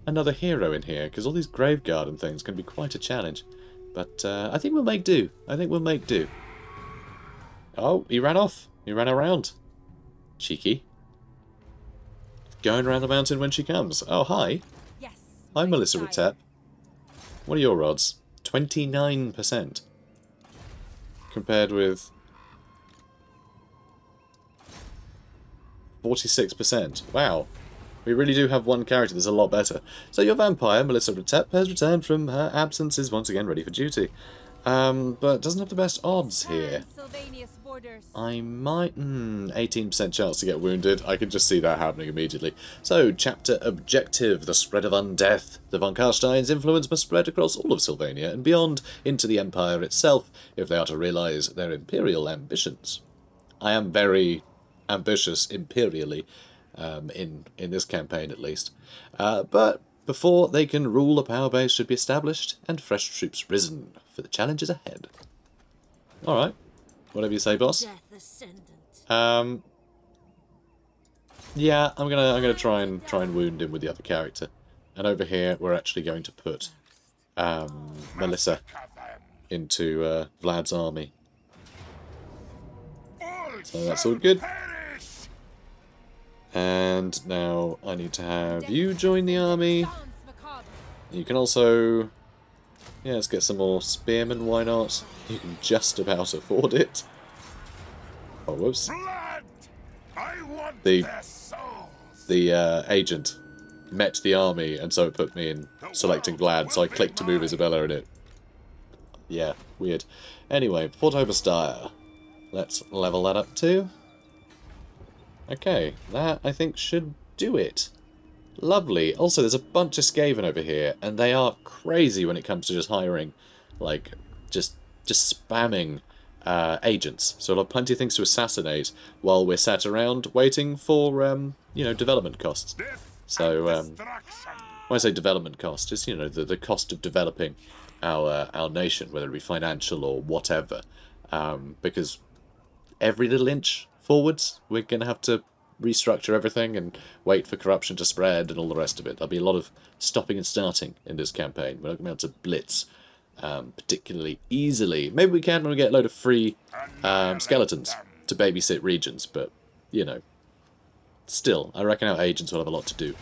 Speaker 1: another hero in here because all these graveguard and things can be quite a challenge. But uh, I think we'll make do. I think we'll make do. Oh, he ran off. He ran around. Cheeky. Going around the mountain when she comes. Oh, hi.
Speaker 4: Yes.
Speaker 1: Hi, Melissa. Retep. What are your odds? 29%. Compared with 46%. Wow. We really do have one character that's a lot better. So your vampire, Melissa Retep, has returned from her absence, is once again ready for duty. Um, but doesn't have the best odds here. I might... Hmm, 18% chance to get wounded. I can just see that happening immediately. So, chapter objective, the spread of undeath. The von Carstein's influence must spread across all of Sylvania and beyond into the Empire itself if they are to realise their imperial ambitions. I am very ambitious imperially, um, in, in this campaign at least. Uh, but before they can rule, a power base should be established and fresh troops risen for the challenges ahead. Alright. Whatever you say, boss. Um. Yeah, I'm gonna I'm gonna try and try and wound him with the other character, and over here we're actually going to put um, Melissa into uh, Vlad's army. So that's all good. And now I need to have you join the army. You can also, yeah, let's get some more spearmen. Why not? You can just about afford it. Oh, whoops.
Speaker 3: I want
Speaker 1: The- the uh, agent met the army, and so it put me in selecting Vlad, so I clicked to move Isabella in it. Yeah, weird. Anyway, Fort Oberstyre. Let's level that up too. Okay, that I think should do it. Lovely. Also, there's a bunch of Skaven over here, and they are crazy when it comes to just hiring, like, just just spamming uh, agents. So we'll have plenty of things to assassinate while we're sat around waiting for, um, you know, development costs. So, um, when I say development cost, it's you know the the cost of developing our our nation, whether it be financial or whatever, um, because every little inch forwards, we're going to have to restructure everything and wait for corruption to spread and all the rest of it. There'll be a lot of stopping and starting in this campaign. We're not going to be able to blitz um, particularly easily. Maybe we can when we get a load of free um, skeletons to babysit regions, but you know, still, I reckon our agents will have a lot to do.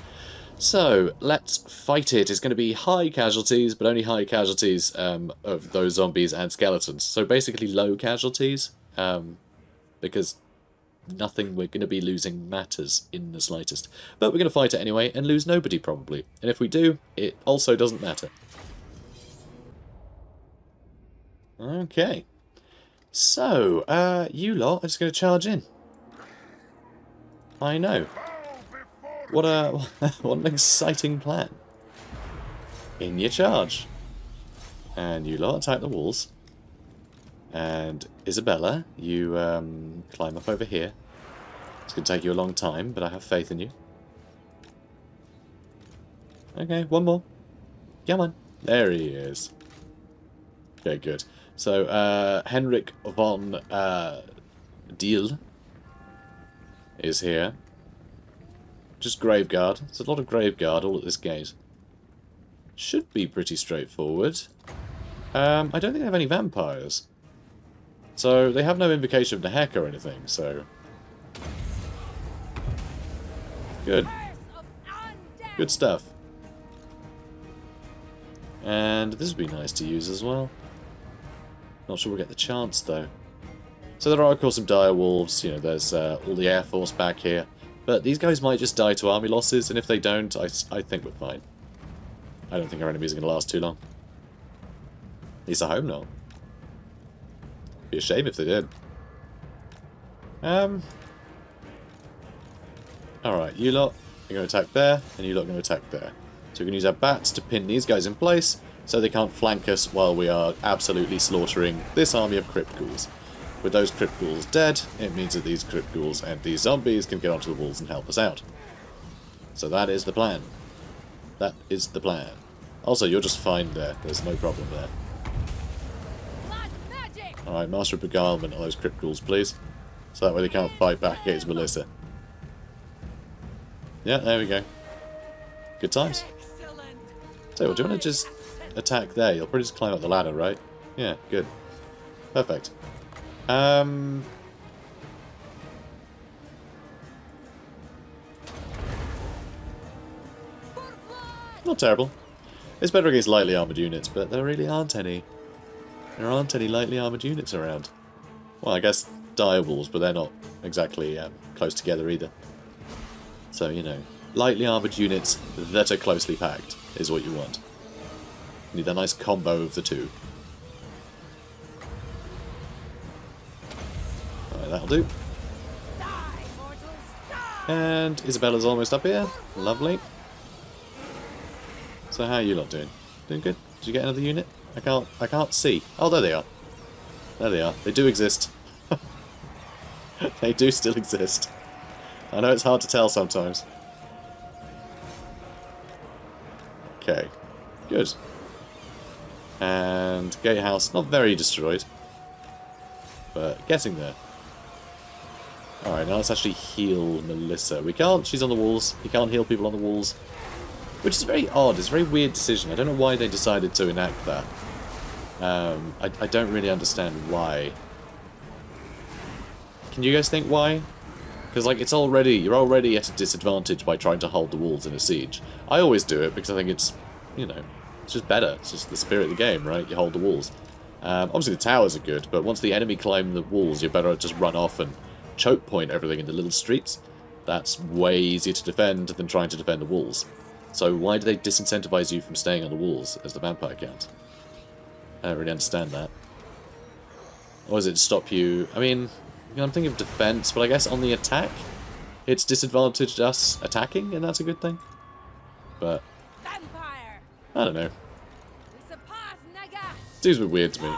Speaker 1: So, let's fight it. It's going to be high casualties, but only high casualties um, of those zombies and skeletons. So basically low casualties, um, because nothing we're going to be losing matters in the slightest. But we're going to fight it anyway, and lose nobody probably. And if we do, it also doesn't matter. Okay. So, uh, you lot are just going to charge in. I know. What a what an exciting plan. In your charge. And you lot attack the walls. And Isabella, you um, climb up over here. It's going to take you a long time, but I have faith in you. Okay, one more. Come on. There he is. Okay, good. So, uh, Henrik von uh, Deal is here. Just Graveguard. There's a lot of Graveguard all at this gate. Should be pretty straightforward. Um, I don't think they have any vampires. So, they have no invocation of Nehek or anything, so... Good. Good stuff. And this would be nice to use as well. Not sure we'll get the chance, though. So there are, of course, some dire wolves. You know, there's uh, all the Air Force back here. But these guys might just die to army losses, and if they don't, I, I think we're fine. I don't think our enemies are going to last too long. At least I hope not. Be a shame if they did. Um. Alright, you lot are going to attack there, and you lot are going to attack there. So we can use our bats to pin these guys in place, so they can't flank us while we are absolutely slaughtering this army of Crypt Ghouls. With those Crypt Ghouls dead, it means that these Crypt Ghouls and these zombies can get onto the walls and help us out. So that is the plan. That is the plan. Also, you're just fine there. There's no problem there. Alright, Master of Beguilement on those Crypt Ghouls, please. So that way they can't fight back against Melissa. Yeah, there we go. Good times. So, do you want to just attack there? You'll probably just climb up the ladder, right? Yeah, good. Perfect. Um... Not terrible. It's better against lightly armoured units, but there really aren't any. There aren't any lightly armoured units around. Well, I guess dire wolves, but they're not exactly um, close together either. So, you know, lightly armoured units that are closely packed is what you want. You need a nice combo of the two. Alright, that'll do. And Isabella's almost up here. Lovely. So how are you lot doing? Doing good? Did you get another unit? I can't I can't see. Oh there they are. There they are. They do exist. they do still exist. I know it's hard to tell sometimes. Okay. Good. And gatehouse, not very destroyed. But getting there. Alright, now let's actually heal Melissa. We can't, she's on the walls. You can't heal people on the walls. Which is very odd, it's a very weird decision. I don't know why they decided to enact that. Um, I, I don't really understand why. Can you guys think why? Because, like, it's already, you're already at a disadvantage by trying to hold the walls in a siege. I always do it because I think it's, you know, it's just better. It's just the spirit of the game, right? You hold the walls. Um, obviously the towers are good, but once the enemy climb the walls, you're better just run off and choke point everything in the little streets. That's way easier to defend than trying to defend the walls. So why do they disincentivize you from staying on the walls as the vampire count? I don't really understand that. Or does it stop you... I mean, I'm thinking of defense, but I guess on the attack, it's disadvantaged us attacking, and that's a good thing. But,
Speaker 4: Vampire.
Speaker 1: I don't know. Seems a bit weird to me.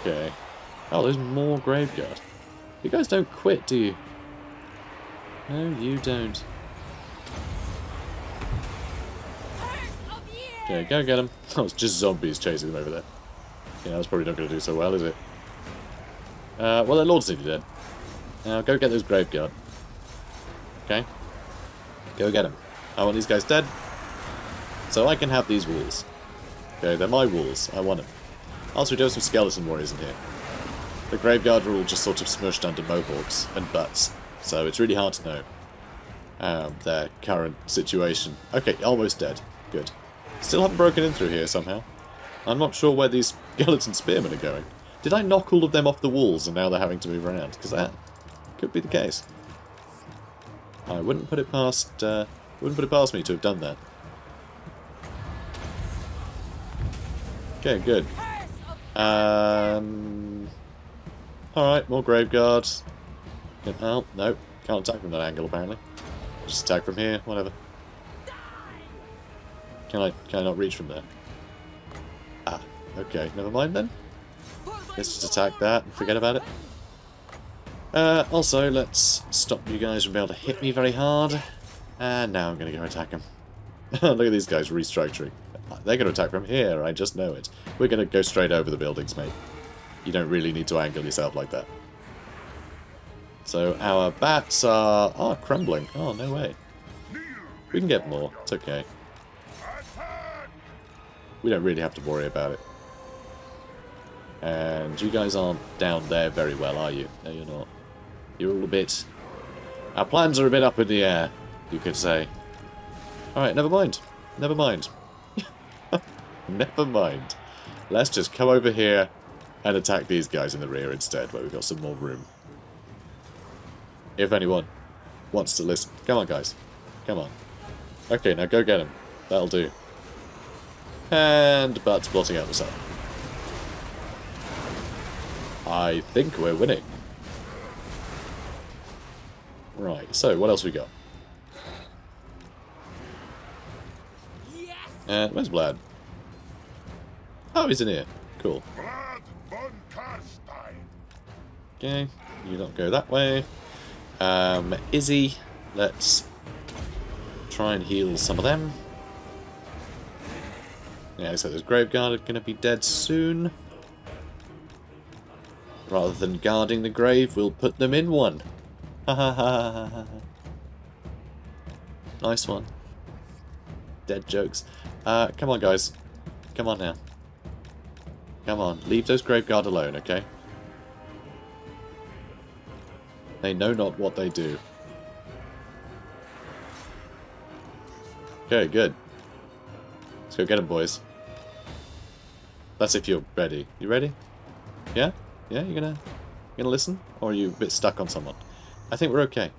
Speaker 1: Okay. Oh, there's more Graveguard. You guys don't quit, do you? No, you don't. Okay, go get him. Oh, it's just zombies chasing them over there. Yeah, that's probably not going to do so well, is it? Uh, well, their Lord's nearly dead. Now, go get those Graveguard. Okay? Go get them. I want these guys dead. So I can have these walls. Okay, they're my walls. I want them. Also, we do have some skeleton warriors in here. The Graveguard are all just sort of smushed under mohawks and butts, so it's really hard to know um, their current situation. Okay, almost dead. Good. Still haven't broken in through here somehow. I'm not sure where these skeleton spearmen are going. Did I knock all of them off the walls and now they're having to move around? Because that could be the case. I wouldn't put it past uh, wouldn't put it past me to have done that. Okay, good. Um. Alright, more Graveguards. Get out. No, can't attack from that angle apparently. Just attack from here, whatever. Can I can I not reach from there? Ah, okay, never mind then. Let's just attack that and forget about it. Uh, also, let's stop you guys from being able to hit me very hard. And now I'm going to go attack him. Look at these guys restructuring. They're going to attack from here, I just know it. We're going to go straight over the buildings, mate. You don't really need to angle yourself like that. So our bats are, are crumbling. Oh, no way. We can get more. It's okay. We don't really have to worry about it. And you guys aren't down there very well, are you? No, you're not. You're all a bit... Our plans are a bit up in the air, you could say. Alright, never mind. Never mind. never mind. Let's just come over here and attack these guys in the rear instead, where we've got some more room. If anyone wants to listen. Come on, guys. Come on. Okay, now go get him. That'll do. And Butt's blotting out the sun. I think we're winning. Right, so what else we got?
Speaker 4: Yes!
Speaker 1: And where's Vlad? Oh, he's in here. Cool. Okay, you don't go that way. Um, Izzy, let's try and heal some of them. Yeah, so this Graveguard are going to be dead soon. Rather than guarding the grave, we'll put them in one. Ha ha ha ha. Nice one. Dead jokes. Uh, come on, guys. Come on now. Come on. Leave those Grave Graveguard alone, okay? They know not what they do. Okay, good. Let's go get them, boys. That's if you're ready. You ready? Yeah? Yeah, you're gonna you gonna listen? Or are you a bit stuck on someone? I think we're okay.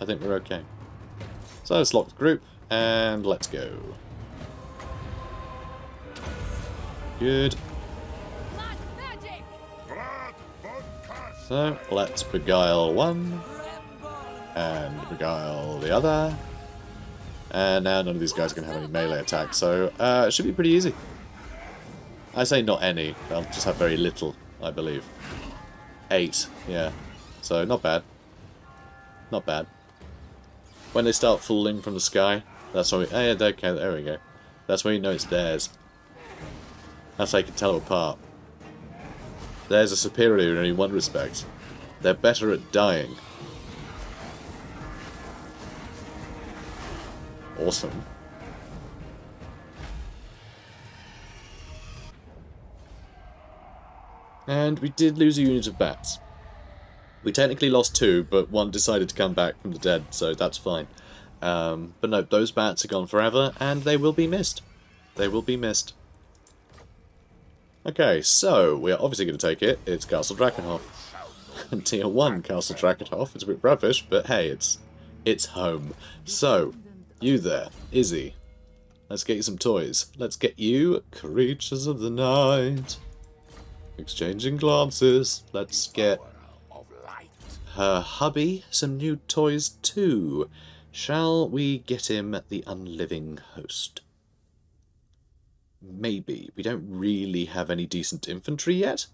Speaker 1: I think we're okay. So let's lock the group and let's go. Good. So let's beguile one and beguile the other. And now none of these guys are going to have any melee attacks, so uh, it should be pretty easy. I say not any, I'll just have very little, I believe. Eight, yeah. So not bad. Not bad. When they start falling from the sky, that's when we... Oh yeah, okay, there we go. That's when you know it's theirs. That's how you can tell apart. Theirs are superior in only one respect. They're better at dying. Awesome. And we did lose a unit of bats. We technically lost two, but one decided to come back from the dead, so that's fine. Um, but no, those bats are gone forever, and they will be missed. They will be missed. Okay, so we are obviously going to take it. It's Castle Drakenhof. Tier 1 Castle Drakenhof. It's a bit rubbish, but hey, it's it's home. So, you there, Izzy. Let's get you some toys. Let's get you Creatures of the Night. Exchanging glances. Let's get her hubby some new toys too. Shall we get him the Unliving Host? Maybe. We don't really have any decent infantry yet.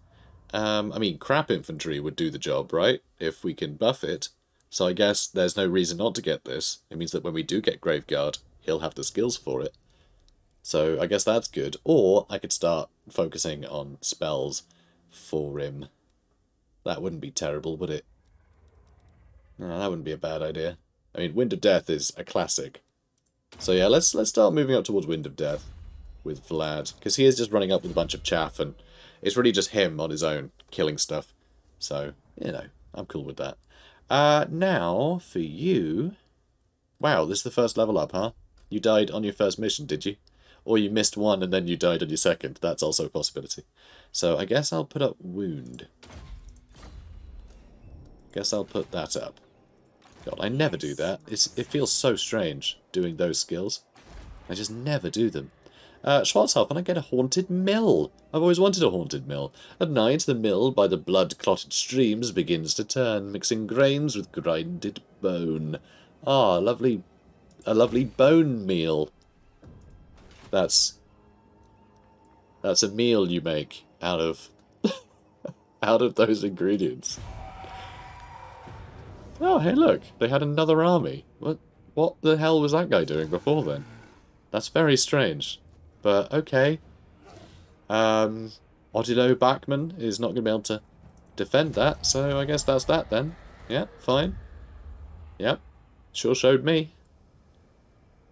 Speaker 1: Um, I mean, crap infantry would do the job, right? If we can buff it. So I guess there's no reason not to get this. It means that when we do get Graveguard, he'll have the skills for it. So I guess that's good. Or I could start focusing on spells for him. That wouldn't be terrible, would it? No, that wouldn't be a bad idea. I mean, Wind of Death is a classic. So yeah, let's let's start moving up towards Wind of Death with Vlad. Because he is just running up with a bunch of chaff, and it's really just him on his own, killing stuff. So, you know, I'm cool with that. Uh, now, for you... Wow, this is the first level up, huh? You died on your first mission, did you? Or you missed one and then you died on your second. That's also a possibility. So I guess I'll put up Wound. Guess I'll put that up. God, I never do that. It's, it feels so strange, doing those skills. I just never do them. Uh, Schwartzhafen, I get a haunted mill. I've always wanted a haunted mill. At night, the mill by the blood-clotted streams begins to turn, mixing grains with grinded bone. Ah, lovely, a lovely bone meal. That's, that's a meal you make out of, out of those ingredients. Oh, hey, look, they had another army. What, what the hell was that guy doing before then? That's very strange. But, okay. Um, Odilo Backman is not going to be able to defend that, so I guess that's that then. Yeah, fine. Yep, sure showed me.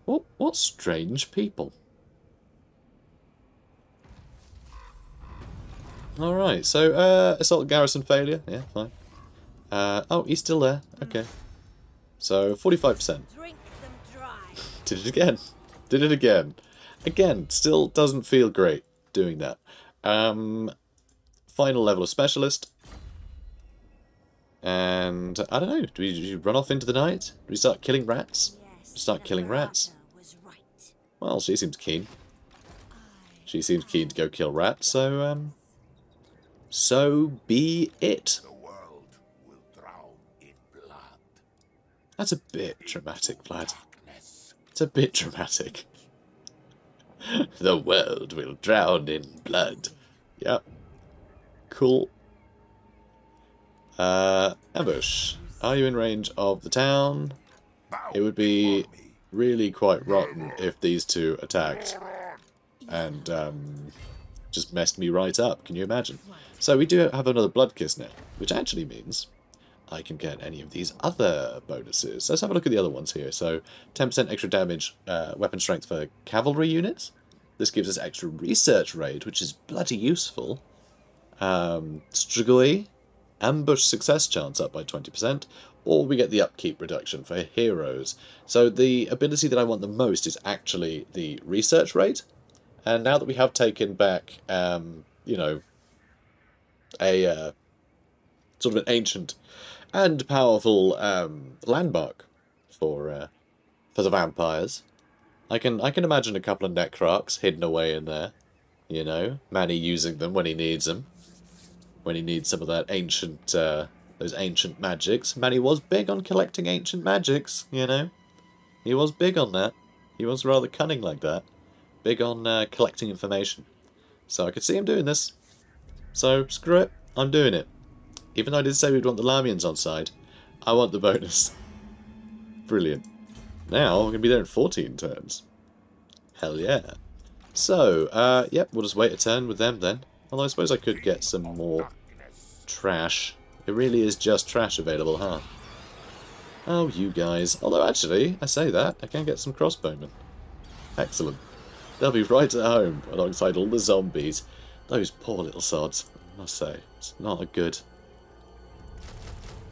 Speaker 1: What, what strange people. Alright, so, uh, assault garrison failure. Yeah, fine. Uh, oh, he's still there. Okay. So, 45%.
Speaker 4: Drink them dry.
Speaker 1: Did it again. Did it again. Again, still doesn't feel great doing that. Um, final level of specialist. And, I don't know, do we, do we run off into the night? Do we start killing rats?
Speaker 4: Yes,
Speaker 1: Start killing rats.
Speaker 4: Right.
Speaker 1: Well, she seems keen. She seems keen to go kill rats, so, um... So be it.
Speaker 3: The world will drown in blood.
Speaker 1: That's a bit dramatic, Vlad. It's a bit dramatic. the world will drown in blood. Yep. Cool. Uh, ambush. Are you in range of the town? It would be really quite rotten if these two attacked and um, just messed me right up. Can you imagine? So we do have another Blood Kiss now, which actually means I can get any of these other bonuses. Let's have a look at the other ones here. So 10% extra damage, uh, weapon strength for cavalry units. This gives us extra research rate, which is bloody useful. Um, Strigoi, ambush success chance up by 20%, or we get the upkeep reduction for heroes. So the ability that I want the most is actually the research rate. And now that we have taken back, um, you know, a uh, sort of an ancient and powerful um, landmark for uh, for the vampires, I can I can imagine a couple of necrocs hidden away in there. You know, Manny using them when he needs them, when he needs some of that ancient uh, those ancient magics. Manny was big on collecting ancient magics. You know, he was big on that. He was rather cunning like that, big on uh, collecting information. So I could see him doing this. So screw it, I'm doing it. Even though I did say we'd want the Lahmians on side, I want the bonus. Brilliant. Now, I'm going to be there in 14 turns. Hell yeah. So, uh, yep, we'll just wait a turn with them then. Although I suppose I could get some more trash. It really is just trash available, huh? Oh, you guys. Although, actually, I say that, I can get some crossbowmen. Excellent. They'll be right at home alongside all the zombies. Those poor little sods, I must say. It's not a good...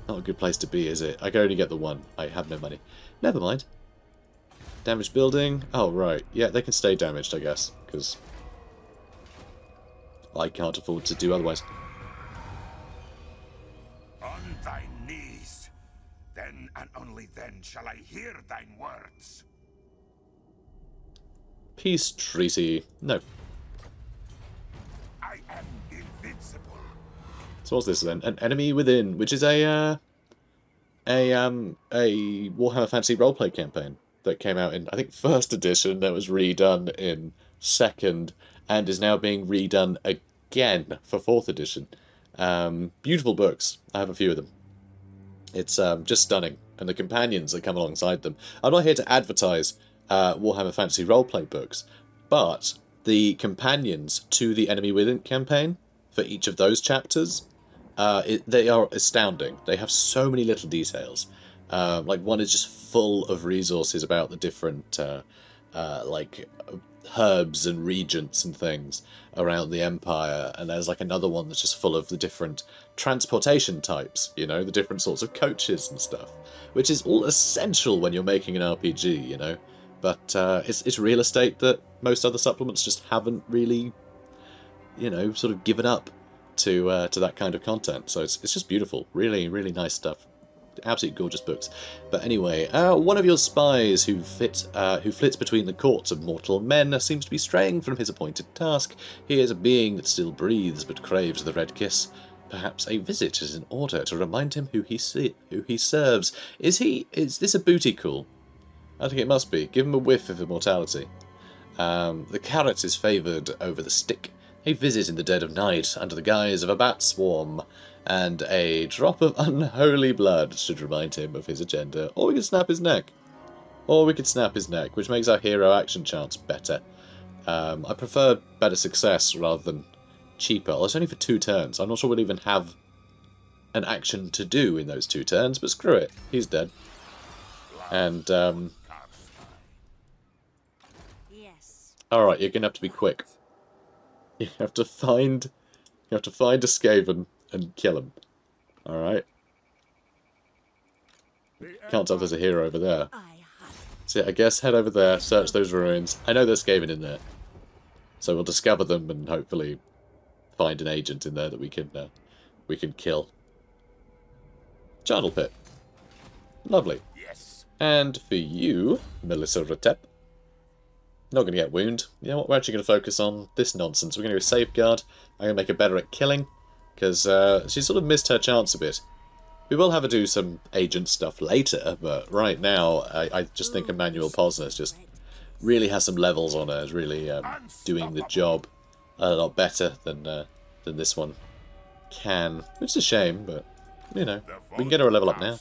Speaker 1: Not a good place to be, is it? I can only get the one. I have no money. Never mind. Damaged building. Oh, right. Yeah, they can stay damaged, I guess. Because I can't afford to do otherwise.
Speaker 3: On thy knees. Then and only then shall I hear thine words.
Speaker 1: Peace treaty. No.
Speaker 3: I am invincible.
Speaker 1: So what's this then? An enemy within, which is a uh, a um a Warhammer Fantasy roleplay campaign that came out in I think first edition that was redone in second and is now being redone again for fourth edition. Um, beautiful books. I have a few of them. It's um, just stunning, and the companions that come alongside them. I'm not here to advertise uh, Warhammer Fantasy roleplay books, but the companions to the Enemy Within campaign for each of those chapters, uh, it, they are astounding. They have so many little details. Uh, like one is just full of resources about the different, uh, uh, like herbs and regents and things around the empire, and there's like another one that's just full of the different transportation types. You know, the different sorts of coaches and stuff, which is all essential when you're making an RPG. You know, but uh, it's it's real estate that most other supplements just haven't really, you know, sort of given up to uh, to that kind of content. So it's it's just beautiful, really really nice stuff, absolutely gorgeous books. But anyway, uh, one of your spies who fit uh, who flits between the courts of mortal men seems to be straying from his appointed task. He is a being that still breathes but craves the red kiss. Perhaps a visit is in order to remind him who he who he serves. Is he? Is this a booty call? I think it must be. Give him a whiff of immortality. Um, the carrot is favoured over the stick. A visit in the dead of night under the guise of a bat swarm, and a drop of unholy blood should remind him of his agenda, or we can snap his neck. Or we could snap his neck, which makes our hero action chance better. Um, I prefer better success rather than cheaper. It's only for two turns. I'm not sure we'll even have an action to do in those two turns, but screw it. He's dead. And, um...
Speaker 4: Yes.
Speaker 1: Alright, you're gonna have to be quick. You have to find... You have to find a Skaven and kill him. Alright? Can't tell if there's a hero over there. So I guess head over there, search those ruins. I know there's Skaven in there. So we'll discover them and hopefully find an agent in there that we can uh, we can kill. Charnel Pit. Lovely.
Speaker 3: Yes.
Speaker 1: And for you, Melissa Retep. Not going to get wound. You know what? We're actually going to focus on this nonsense. We're going to go Safeguard. I'm going to make her better at killing. Because uh, she sort of missed her chance a bit. We will have her do some agent stuff later, but right now, I, I just think Emmanuel Posner just really has some levels on her. Is really um, doing the job a lot better than uh, than this one can. Which is a shame, but you know, we can get her a level up now.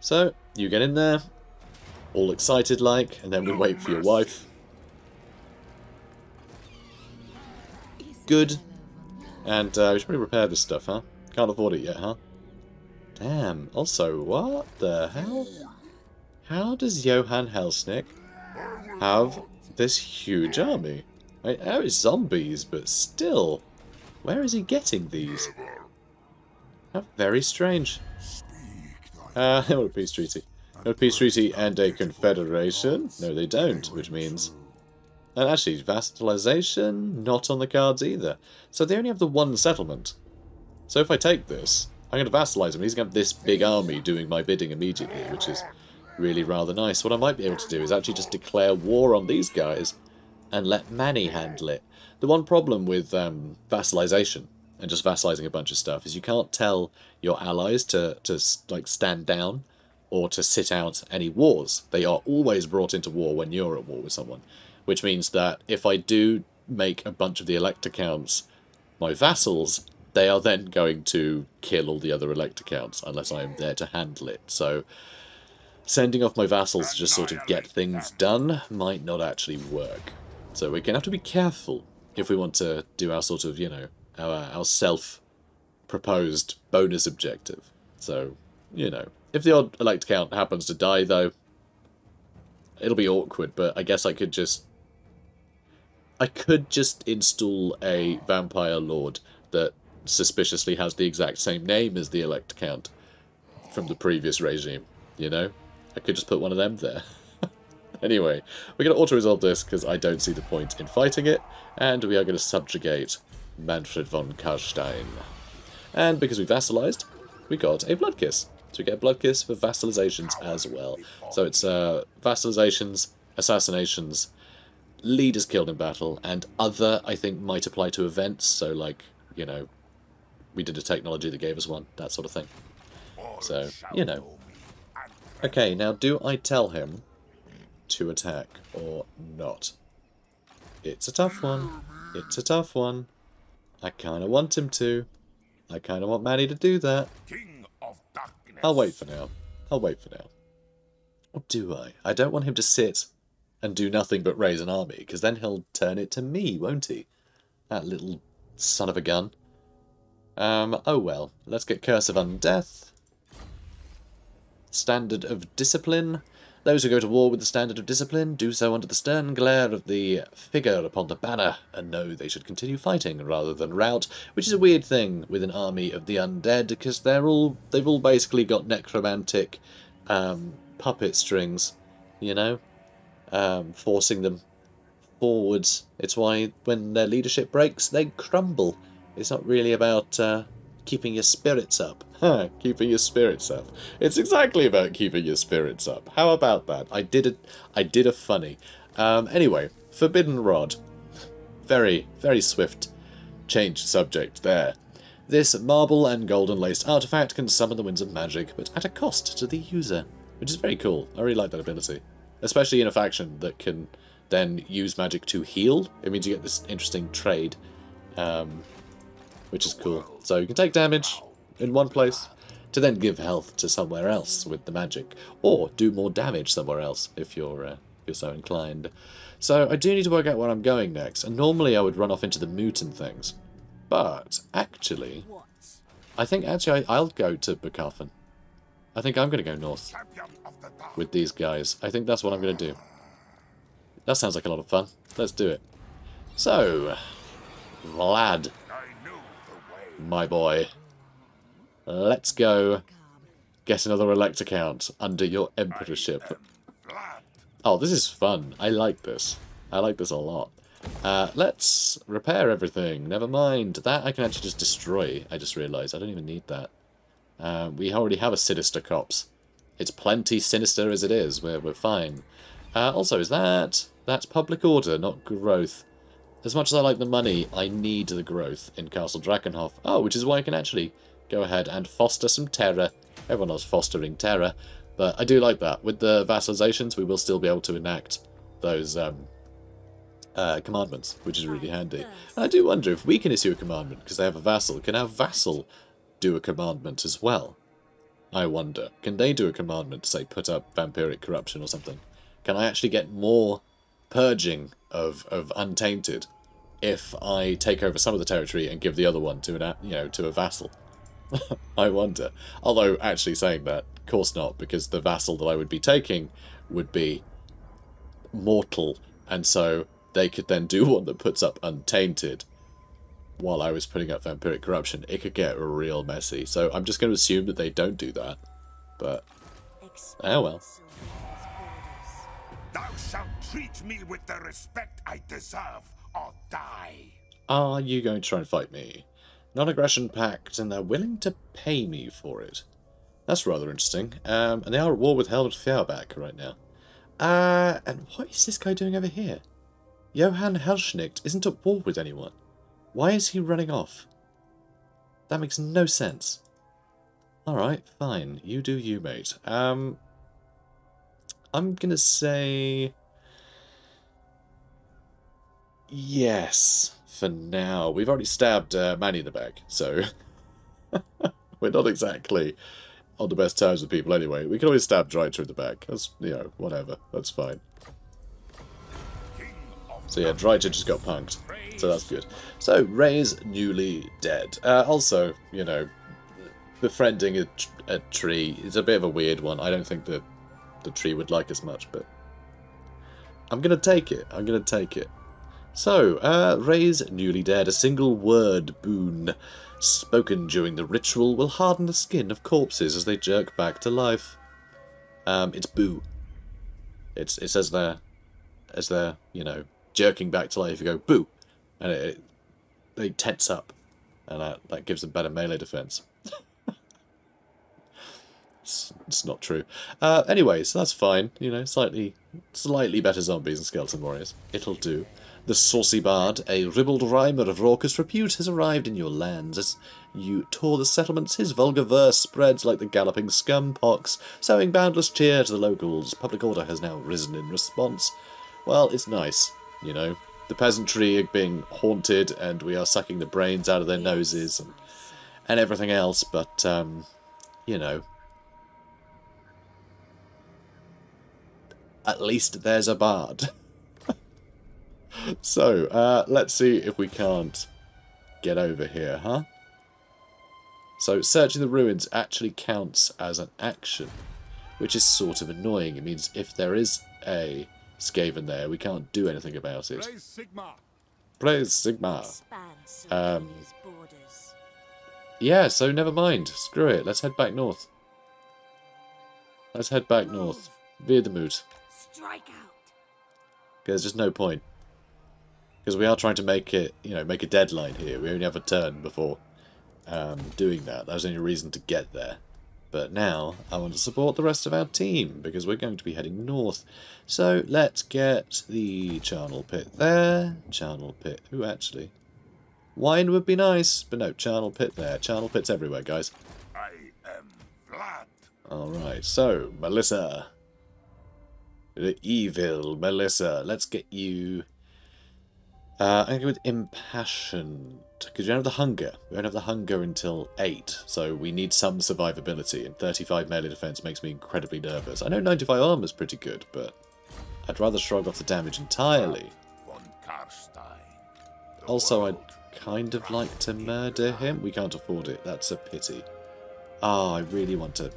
Speaker 1: So you get in there, all excited like, and then we wait for your wife. Good. And uh, we should probably repair this stuff, huh? Can't afford it yet, huh? Damn. Also, what the hell? How does Johann Helsnick have this huge army? I know it's zombies, but still. Where is he getting these? How very strange. Uh, what a peace treaty. No peace treaty and a confederation? No, they don't, which means... And actually, vassalization, not on the cards either. So they only have the one settlement. So if I take this, I'm going to vassalize him. He's going to have this big army doing my bidding immediately, which is really rather nice. What I might be able to do is actually just declare war on these guys and let Manny handle it. The one problem with um, vassalization and just vassalizing a bunch of stuff is you can't tell your allies to, to like stand down or to sit out any wars. They are always brought into war when you're at war with someone, which means that if I do make a bunch of the elector counts my vassals, they are then going to kill all the other elector counts unless I am there to handle it. So sending off my vassals to just sort of get things done might not actually work. So we're going to have to be careful if we want to do our sort of, you know, our, our self-proposed bonus objective. So, you know, if the odd elector count happens to die, though, it'll be awkward, but I guess I could just... I could just install a vampire lord that suspiciously has the exact same name as the elector count from the previous regime, you know? I could just put one of them there. anyway, we're going to auto-resolve this because I don't see the point in fighting it, and we are going to subjugate Mannfred von Carstein. And because we vassalized, we got a Blood Kiss. So we get a Blood Kiss for vassalizations as well. So it's uh, vassalizations, assassinations, leaders killed in battle, and other, I think, might apply to events. So, like, you know, we did a technology that gave us one, that sort of thing. So, you know. Okay, now do I tell him to attack or not? It's a tough one. It's a tough one. I kind of want him to. I kind of want Manny to do that. I'll wait for now. I'll wait for now. Or do I? I don't want him to sit and do nothing but raise an army, because then he'll turn it to me, won't he? That little son of a gun. Um, oh well. Let's get Curse of Undeath. Standard of Discipline. Those who go to war with the Standard of Discipline do so under the stern glare of the figure upon the banner, and know they should continue fighting rather than rout, which is a weird thing with an army of the undead, because they're all they've all basically got necromantic um, puppet strings, you know, um, forcing them forwards. It's why when their leadership breaks, they crumble. It's not really about uh, keeping your spirits up. Huh, keeping your spirits up. It's exactly about keeping your spirits up. How about that? I did it. I did a funny. Um, anyway, Forbidden Rod. Very, very swift change subject there. This marble and golden laced artifact can summon the winds of magic, but at a cost to the user, which is very cool. I really like that ability, especially in a faction that can then use magic to heal. It means you get this interesting trade. Um, which is cool. So you can take damage in one place, to then give health to somewhere else with the magic, or do more damage somewhere else if you're uh, if you're so inclined. So I do need to work out where I'm going next, and normally I would run off into the moot and things, but actually, I think actually I, I'll go to Bechafen. I think I'm going to go north
Speaker 3: Champion of the dark.
Speaker 1: With these guys. I think that's what I'm going to do. That sounds like a lot of fun. Let's do it. So, Vlad, my boy, let's go get another elector count under your emperorship. Oh, this is fun. I like this. I like this a lot. Uh, let's repair everything. Never mind. That I can actually just destroy. I just realised. I don't even need that. Uh, we already have a Sinister Cops. It's plenty sinister as it is. We're, we're fine. Uh, also, is that... That's public order, not growth. As much as I like the money, I need the growth in Castle Drakenhof. Oh, which is why I can actually go ahead and foster some terror. Everyone loves fostering terror. But I do like that. With the vassalizations, we will still be able to enact those um, uh, commandments, which is really handy. And I do wonder if we can issue a commandment, because they have a vassal, can our vassal do a commandment as well? I wonder. Can they do a commandment to say put up vampiric corruption or something? Can I actually get more purging of, of untainted if I take over some of the territory and give the other one to an you know to a vassal? I wonder. Although actually saying that, of course not, because the vassal that I would be taking would be mortal, and so they could then do one that puts up untainted while I was putting up vampiric corruption. It could get real messy. So I'm just going to assume that they don't do that. But Oh, well.
Speaker 4: Expanse of these borders.
Speaker 3: Thou shalt treat me with the respect I deserve, or die.
Speaker 1: are you going to try and fight me? Non-aggression pact, and they're willing to pay me for it. That's rather interesting. Um, and they are at war with Helmut Feuerbach right now. Uh, and what is this guy doing over here? Johann Helschnicht isn't at war with anyone. Why is he running off? That makes no sense. Alright, fine. You do you, mate. Um, I'm gonna say... Yes, for now. We've already stabbed uh, Manny in the back, so... We're not exactly on the best terms with people anyway. We can always stab Drycha in the back. That's, you know, whatever. That's fine. So yeah, Drycha just got punked. So that's good. So, Raise newly dead. Uh, also, you know, befriending a, a tree is a bit of a weird one. I don't think the, the tree would like as much, but... I'm gonna take it. I'm gonna take it. So, uh, Raise newly dead. A single word boon spoken during the ritual will harden the skin of corpses as they jerk back to life. Um, it's boo. It's it says there, as they're you know jerking back to life. You go boo, and it, they tense up, and that that gives them better melee defense. it's, it's not true. Uh, anyway, so that's fine. You know, slightly slightly better zombies and skeleton warriors. It'll do. The saucy bard, a ribald rhymer of raucous repute, has arrived in your lands. As you tour the settlements, his vulgar verse spreads like the galloping scum pox, sowing boundless cheer to the locals. Public order has now risen in response. Well, it's nice, you know. The peasantry are being haunted, and we are sucking the brains out of their noses and, and everything else, but, um, you know. At least there's a bard. so, uh, let's see if we can't get over here, huh? So, searching the ruins actually counts as an action, which is sort of annoying. It means if there is a Skaven there, we can't do anything about it.
Speaker 3: Blaze Sigmar.
Speaker 1: Praise
Speaker 4: Sigmar.
Speaker 1: Um. Yeah, so never mind. Screw it. Let's head back north. Let's head back north. Via the moot.
Speaker 4: Strike out.
Speaker 1: There's just no point. Because we are trying to make it, you know, make a deadline here. We only have a turn before um, doing that. That was the only reason to get there. But now, I want to support the rest of our team, because we're going to be heading north. So, let's get the charnel pit there. Charnel pit. Who actually? Wine would be nice, but no, charnel pit there. Charnel pits everywhere, guys.
Speaker 3: I am Vlad.
Speaker 1: Alright, so, Melissa. The evil Melissa. Let's get you Uh, I'm going to go with Because we don't have the Hunger. We don't have the Hunger until 8, so we need some survivability, and 35 melee defense makes me incredibly nervous. I know 95 armor is pretty good, but I'd rather shrug off the damage entirely. Also, I'd kind of like to murder him. We can't afford it, that's a pity. Ah, I really want to...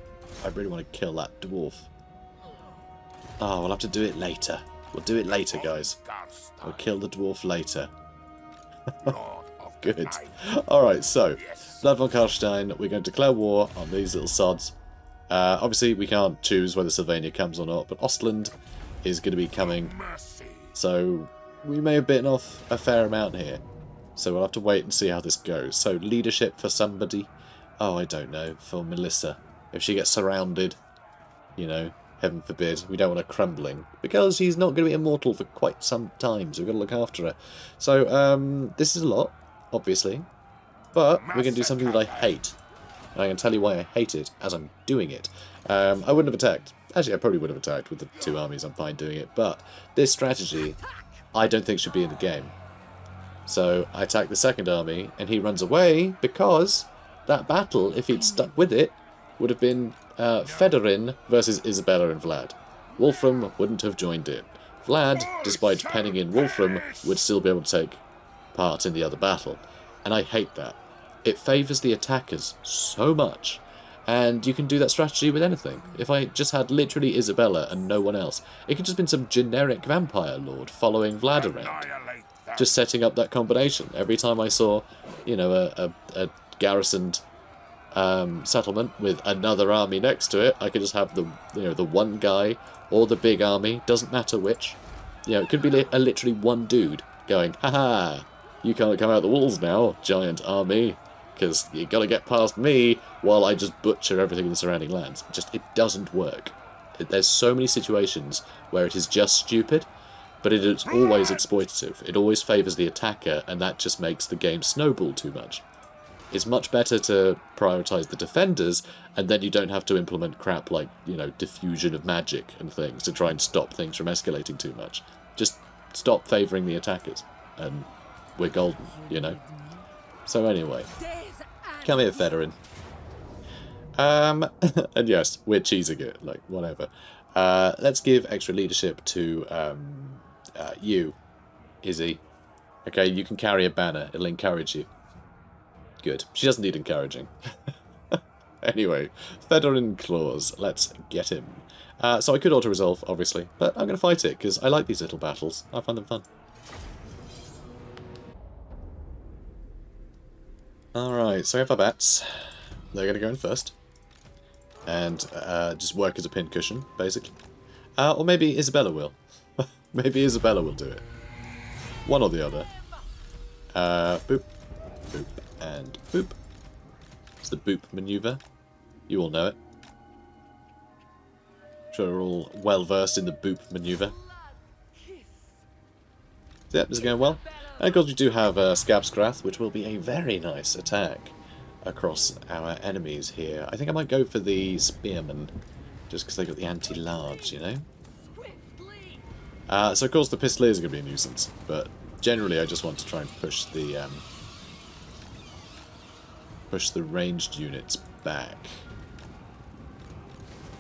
Speaker 1: I really want to kill that dwarf. Oh, we'll have to do it later. We'll do it later, guys. We'll kill the dwarf later. Good. Alright, so. Vlad von Carstein, we're going to declare war on these little sods. Uh, obviously, we can't choose whether Sylvania comes or not, but Ostland is going to be coming, so we may have bitten off a fair amount here. So we'll have to wait and see how this goes. So, leadership for somebody? Oh, I don't know, for Melissa. If she gets surrounded, you know, heaven forbid, we don't want her crumbling. Because she's not going to be immortal for quite some time, so we've got to look after her. So, um, this is a lot, obviously. But we're going to do something that I hate. And I can tell you why I hate it as I'm doing it. Um, I wouldn't have attacked. Actually, I probably would have attacked with the two armies. I'm fine doing it. But this strategy, I don't think should be in the game. So I attack the second army, and he runs away because that battle, if he'd stuck with it, would have been uh, Fedorin versus Isabella and Vlad. Wolfram wouldn't have joined in. Vlad, despite penning in Wolfram, would still be able to take part in the other battle. And I hate that. It favours the attackers so much. And you can do that strategy with anything. If I just had literally Isabella and no one else, it could just been some generic vampire lord following Vlad around just setting up that combination. Every time I saw, you know, a, a, a garrisoned um, settlement with another army next to it, I could just have the, you know, the one guy or the big army, doesn't matter which. You know, it could be li- a literally one dude going, haha, you can't come out the walls now, giant army, because you got to get past me while I just butcher everything in the surrounding lands. It just, it doesn't work. It, there's so many situations where it is just stupid, but it is always exploitative. It always favours the attacker, and that just makes the game snowball too much. It's much better to prioritise the defenders, and then you don't have to implement crap like, you know, diffusion of magic and things to try and stop things from escalating too much. Just stop favouring the attackers, and we're golden, you know? So anyway, come here, Federin. Um, and yes, we're cheesing it, like, whatever. Uh, let's give extra leadership to, um, uh, you, Izzy. Okay, you can carry a banner. It'll encourage you. Good. She doesn't need encouraging. anyway, Fedorin Claws. Let's get him. Uh, so I could auto-resolve, obviously, but I'm going to fight it, because I like these little battles. I find them fun. Alright, so we have our bats. They're going to go in first. And uh, just work as a pincushion, basically. Uh, or maybe Isabella will. maybe Isabella will do it. One or the other. Uh, boop, boop, and boop. It's the boop maneuver. You all know it. sure we're all well versed in the boop maneuver. Yep, is going well. And of course we do have uh, Skabscrath, which will be a very nice attack across our enemies here. I think I might go for the Spearman, just because they've got the anti-large, you know? Uh, so of course the Pistoliers are going to be a nuisance, but generally I just want to try and push the um, push the ranged units back.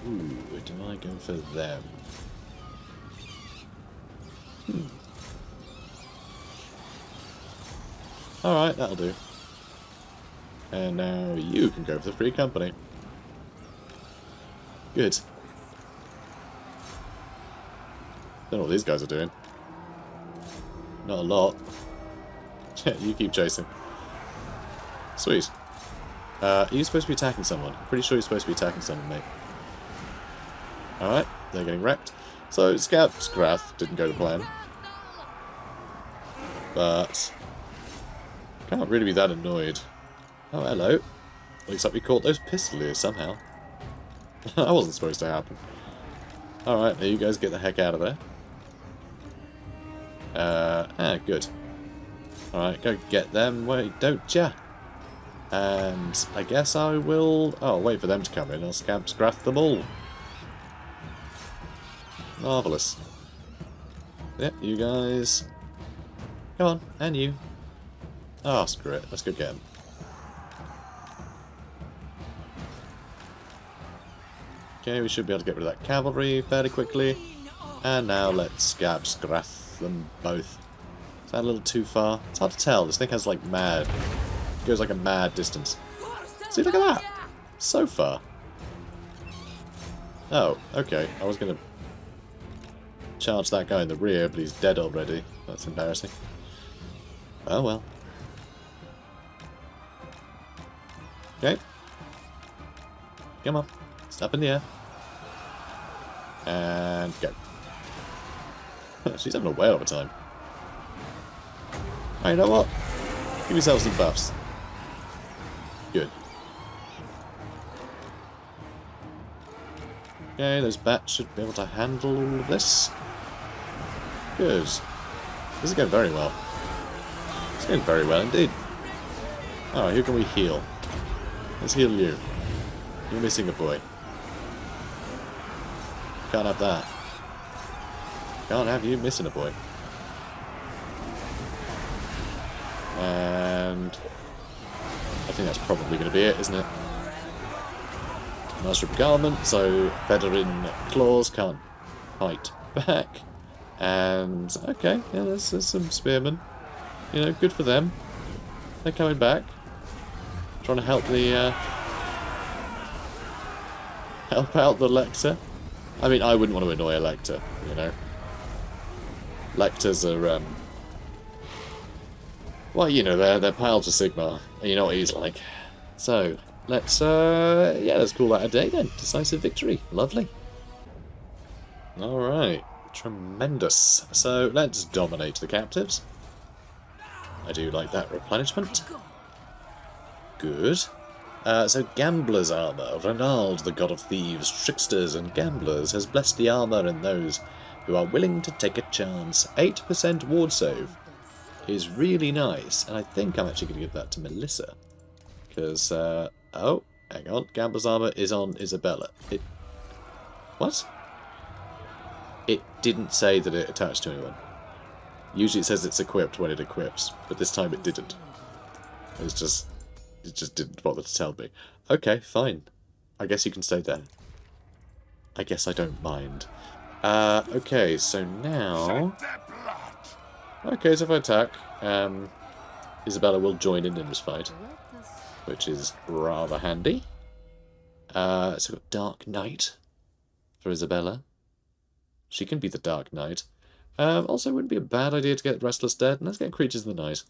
Speaker 1: Ooh, do I go for them? Hmm. Alright, that'll do. And now you can go for the free company. Good. Don't know what these guys are doing. Not a lot. you keep chasing. Sweet. Uh, are you supposed to be attacking someone? I'm pretty sure you're supposed to be attacking someone, mate. Alright, they're getting wrecked. So, Skabscrath didn't go to plan. But... Can't really be that annoyed. Oh, hello. Looks like we caught those pistoliers somehow. that wasn't supposed to happen. Alright, now you guys get the heck out of there. Uh, ah, good. Alright, go get them, wait, don't ya? And I guess I will... Oh, wait for them to come in. I'll Skabscrath them all. Marvellous. Yep, you guys Come on, and you. Oh, screw it. Let's go get him. Okay, we should be able to get rid of that cavalry fairly quickly. And now let's Skabscrath them both. Is that a little too far? It's hard to tell. This thing has like mad... goes like a mad distance. See, look at that! So far. Oh, okay. I was going to charge that guy in the rear, but he's dead already. That's embarrassing. Oh well. Okay. Come on. Step in the air. And go. She's having a whale of a time. Oh, you know what? Give yourself some buffs. Good. Okay, those bats should be able to handle all of this. Good. This is going very well. It's going very well indeed. Oh, who can we heal? Let's heal you. You're missing a boy. Can't have that. Can't have you missing a boy. And I think that's probably going to be it, isn't it? Master of Garment, so Veteran Claws can't fight back. And, okay, yeah, there's, there's some spearmen. You know, good for them. They're coming back. Trying to help the, uh, help out the elector. I mean, I wouldn't want to annoy a Lecter, you know. Lecters are, um... Well, you know, they're, they're piles of Sigma. You know what he's like. So, let's, uh... Yeah, let's call that a day then. Decisive victory. Lovely. Alright. Tremendous. So, let's dominate the captives. I do like that replenishment. Good. Uh, so Gambler's armour. Ranald, the god of thieves, tricksters and gamblers, has blessed the armour and those who are willing to take a chance. 8% ward save is really nice, and I think I'm actually going to give that to Melissa. Because, uh, oh, hang on, Gambler's armour is on Isabella. It, what? It didn't say that it attached to anyone. Usually it says it's equipped when it equips, but this time it didn't. It's just just didn't bother to tell me. Okay, fine. I guess you can stay there. I guess I don't mind. Uh, okay, so now... Okay, so if I attack, um, Isabella will join in in this fight, which is rather handy. Uh, so got Dark Knight for Isabella. She can be the Dark Knight. Um, also, wouldn't be a bad idea to get Restless Dead. And let's get Creatures of the Night.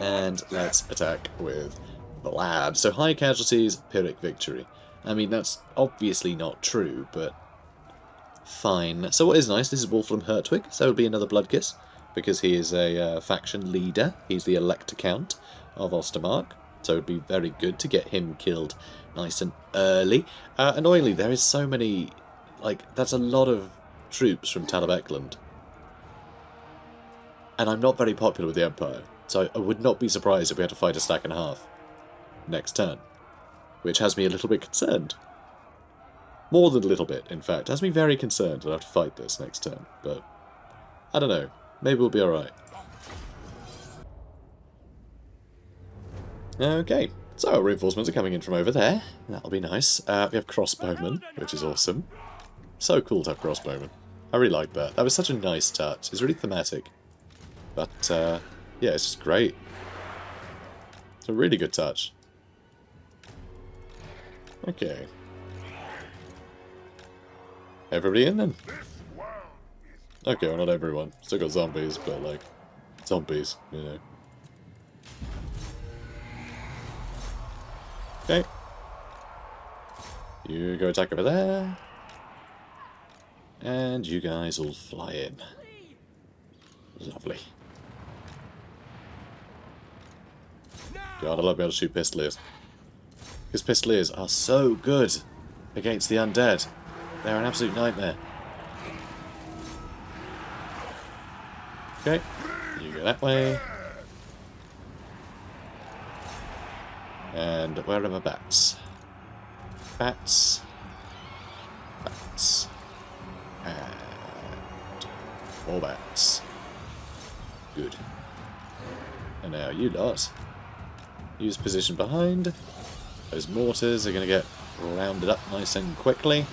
Speaker 1: And let's attack with Vlad. So high casualties, Pyrrhic victory. I mean, that's obviously not true, but fine. So what is nice, this is Wolfram Hertwig, so it'll be another Blood Kiss, because he is a uh, faction leader. He's the Elector Count of Ostermark, so it'd be very good to get him killed nice and early. Uh, annoyingly, there is so many... Like, that's a lot of troops from Talabecland. And I'm not very popular with the Empire. So I would not be surprised if we had to fight a stack and a half next turn, which has me a little bit concerned. More than a little bit, in fact. has me very concerned that I have to fight this next turn, but I don't know. Maybe we'll be alright. Okay, so reinforcements are coming in from over there. That'll be nice. Uh, we have crossbowmen, which is awesome. So cool to have crossbowmen. I really like that. That was such a nice touch. It's really thematic. But, uh, yeah, it's just great. It's a really good touch. Okay. Everybody in then? Okay, well not everyone. Still got zombies, but like, zombies, you know. Okay. You go attack over there. And you guys all fly in. Lovely. God, I love being able to shoot pistoliers. Because pistoliers are so good against the undead. They're an absolute nightmare. Okay, you go that way. And where are my bats? Bats. Bats. And more bats. Good. And now you lot. Use position behind. Those mortars are going to get rounded up nice and quickly.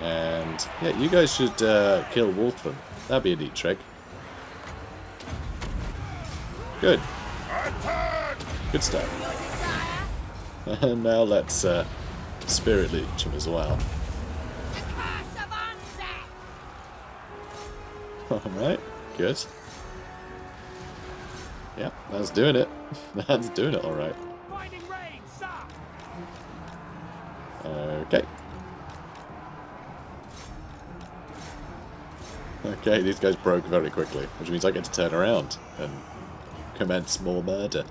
Speaker 1: And yeah, you guys should uh, kill Wolfram. That'd be a neat trick. Good. Good stuff. And now let's uh, Spirit Leech him as well. Alright, good. Yeah, that's doing it. that's doing it alright. Okay. Okay, these guys broke very quickly, which means I get to turn around and commence more murder.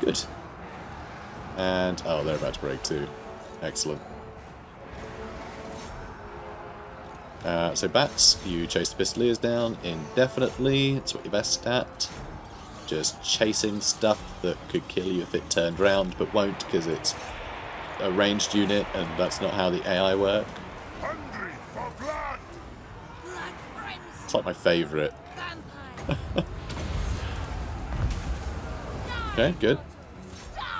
Speaker 1: Good. And, oh, they're about to break too. Excellent. Uh, so bats, you chase the pistoliers down indefinitely. It's what you're best at. Just chasing stuff that could kill you if it turned round, but won't because it's a ranged unit and that's not how the AI work.
Speaker 3: Hungry for blood!
Speaker 1: It's like my favourite. Okay, good.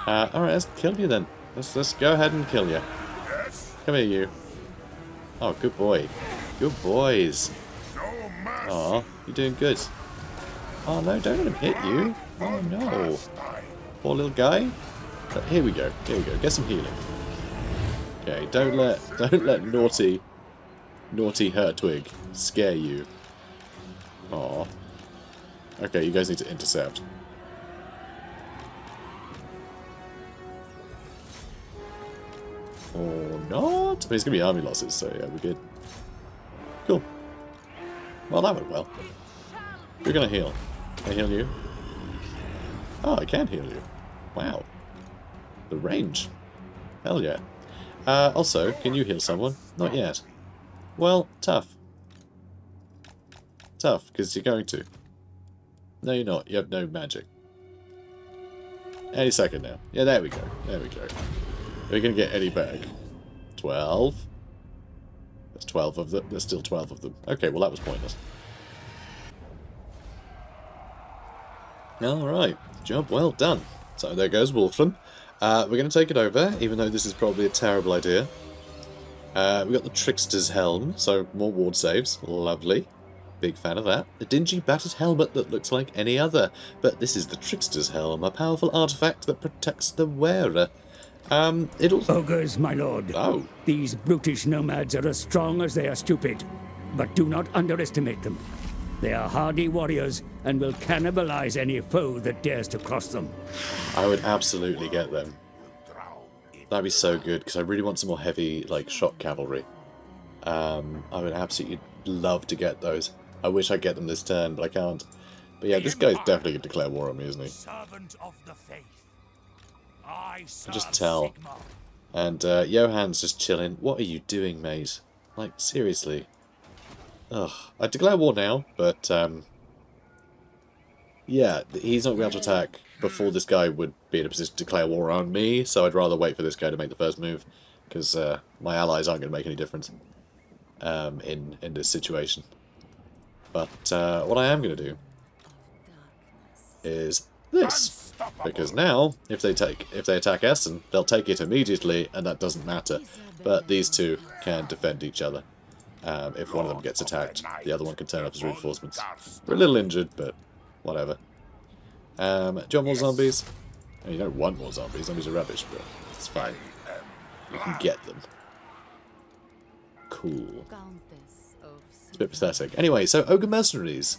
Speaker 1: Uh, alright, let's kill you then. Let's, let's go ahead and kill you.
Speaker 3: Yes,
Speaker 1: Come here, you. Oh, good boy. Good boys. Aw, you're doing good. Oh no, don't let him hit you. Oh no. Poor little guy. But here we go. Here we go. Get some healing. Okay, don't let don't let naughty naughty Hertwig scare you. Aw. Okay, you guys need to intercept. Or not? I mean, it's gonna be army losses, so yeah, we're good. Cool. Well, that went well. You're gonna heal. Can I heal you? Oh, I can heal you. Wow. The range. Hell yeah. Uh, also, can you heal someone? Not yet. Well, tough. Tough, because you're going to. No, you're not. You have no magic. Any second now. Yeah, there we go. There we go. We're going to get Eddie back. 12. There's 12 of them. There's still 12 of them. Okay, well that was pointless. Alright, job well done. So there goes Wolfram. Uh, we're going to take it over, even though this is probably a terrible idea. Uh, we got the Trickster's Helm, so more ward saves. Lovely. Big fan of that. A dingy battered helmet that looks like any other, but this is the Trickster's Helm, a powerful artifact that protects the wearer. Um, it'll...
Speaker 2: Ogres, my lord.
Speaker 1: Oh.
Speaker 2: These brutish nomads are as strong as they are stupid. But do not underestimate them. They are hardy warriors and will cannibalize any foe that dares to cross them.
Speaker 1: I would absolutely get them. That'd be so good, because I really want some more heavy, like, shot cavalry. Um, I would absolutely love to get those. I wish I'd get them this turn, but I can't. But yeah, this guy's definitely going to declare war on me, isn't he?
Speaker 5: Servant of the faith. I
Speaker 1: just tell. And uh, Johan's just chilling. What are you doing, mate? Like, seriously. Ugh. I declare war now, but, um... Yeah, he's not going to be able to attack before this guy would be in a position to declare war on me, so I'd rather wait for this guy to make the first move, because uh, my allies aren't going to make any difference um, in, in this situation. But uh, what I am going to do is this. Because now, if they take if they attack Essen, they'll take it immediately, and that doesn't matter. But these two can defend each other. Um, if one of them gets attacked, the other one can turn up as reinforcements. We're a little injured, but whatever. Um, do you want more zombies? I mean, you don't want more zombies. Zombies are rubbish, but it's fine. You can get them. Cool. It's a bit pathetic. Anyway, so Ogre Mercenaries.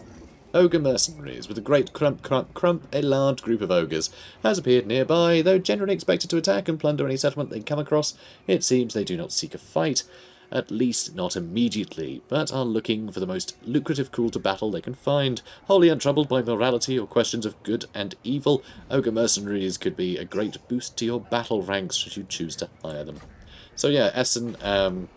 Speaker 1: Ogre Mercenaries, with a great crump crump crump, a large group of ogres, has appeared nearby, though generally expected to attack and plunder any settlement they come across, it seems they do not seek a fight, at least not immediately, but are looking for the most lucrative call to battle they can find. Wholly untroubled by morality or questions of good and evil, Ogre Mercenaries could be a great boost to your battle ranks should you choose to hire them. So yeah, Essen, um,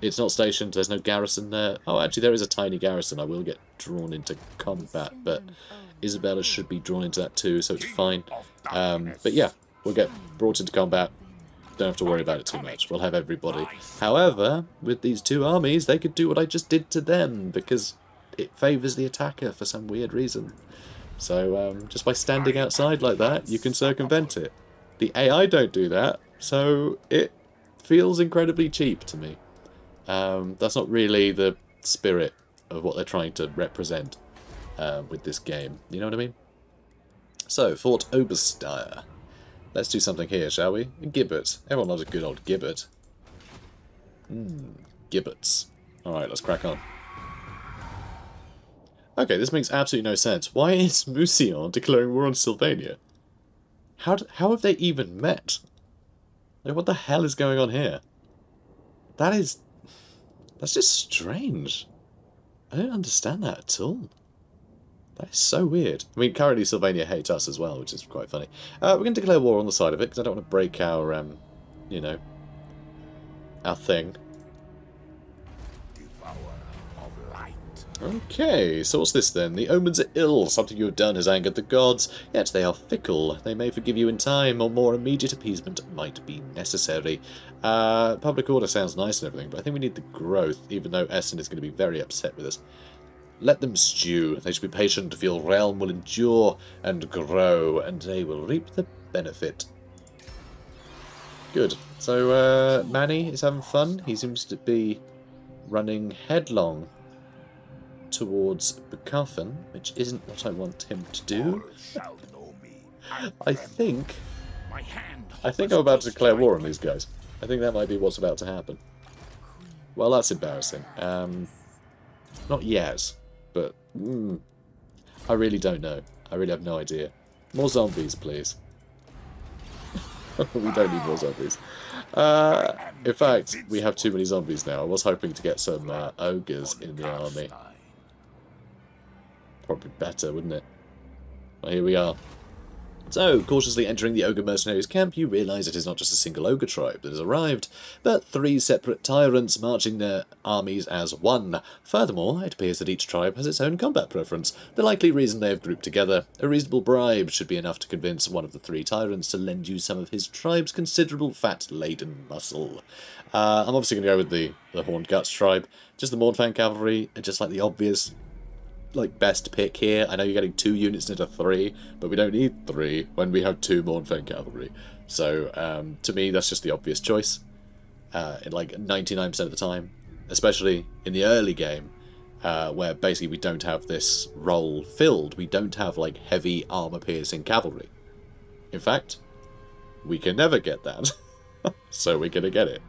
Speaker 1: it's not stationed, there's no garrison there. Oh, actually, there is a tiny garrison. I will get drawn into combat, but Isabella should be drawn into that too, so it's fine. Um, but yeah, we'll get brought into combat. don't have to worry about it too much. We'll have everybody. However, with these two armies, they could do what I just did to them, because it favours the attacker for some weird reason. So, um, just by standing outside like that, you can circumvent it. The AI don't do that, so it feels incredibly cheap to me. Um, that's not really the spirit of what they're trying to represent uh, with this game. You know what I mean? So, Fort Oberstyre. Let's do something here, shall we? Gibbet. Everyone loves a good old gibbet. Hmm, gibbets. Alright, let's crack on. Okay, this makes absolutely no sense. Why is Mousillon declaring war on Sylvania? How, how have they even met? Like, what the hell is going on here? That is... That's just strange. I don't understand that at all. That is so weird. I mean, currently Sylvania hates us as well, which is quite funny. Uh, we're going to declare war on the side of it, because I don't want to break our, um, you know, our thing. Okay, so what's this then? The omens are ill. Something you have done has angered the gods, yet they are fickle. They may forgive you in time, or more immediate appeasement might be necessary. Uh, public order sounds nice and everything, but I think we need the growth, even though Essen is going to be very upset with us. Let them stew. They should be patient, for your realm will endure and grow, and they will reap the benefit. Good. So, uh, Manny is having fun. He seems to be running headlong towards Bechafen, which isn't what I want him to do. I think... I think I'm about to declare war on these guys. I think that might be what's about to happen. Well, that's embarrassing. Um, not yet, but mm, I really don't know. I really have no idea. More zombies, please. we don't need more zombies. Uh, in fact, we have too many zombies now. I was hoping to get some uh, ogres in the army. Probably better, wouldn't it? Well, here we are. So, cautiously entering the Ogre Mercenaries camp, you realise it is not just a single Ogre tribe that has arrived, but three separate tyrants marching their armies as one. Furthermore, it appears that each tribe has its own combat preference, the likely reason they have grouped together. A reasonable bribe should be enough to convince one of the three tyrants to lend you some of his tribe's considerable fat-laden muscle. Uh, I'm obviously going to go with the, the Horned Guts tribe. Just the Mournfang Cavalry, just like the obvious like best pick here. I know you're getting two units instead of three, but we don't need three when we have two Mournfang Cavalry. So um, to me, that's just the obvious choice. Uh, in like 99% of the time, especially in the early game, uh, where basically we don't have this role filled. We don't have like heavy armor-piercing cavalry. In fact, we can never get that. so we're gonna get it.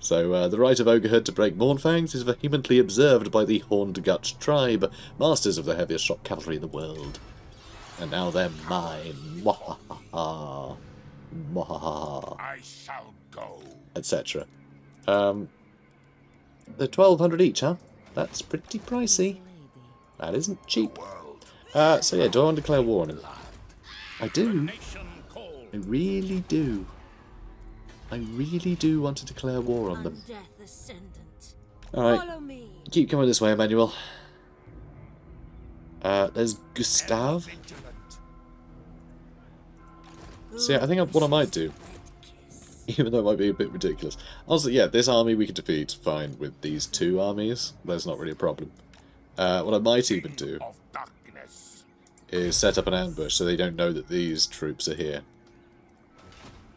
Speaker 1: So uh, the rite of Ogrehood to break Mournfangs is vehemently observed by the Horned Gut tribe, masters of the heaviest shock cavalry in the world. And now they're mine. Mwahaha. Mwahaha.
Speaker 3: I shall go.
Speaker 1: Etc. Um, they're 1200 each, huh? That's pretty pricey. That isn't cheap. Uh, so yeah, do I want to declare war on him? I do. I really do. I really do want to declare war on them. Alright, keep coming this way, Emmanuel. Uh, there's Gustav. So yeah, I think what I might do, even though it might be a bit ridiculous. Also, yeah, this army we could defeat fine with these two armies. That's not really a problem. Uh, what I might even do is set up an ambush so they don't know that these troops are here.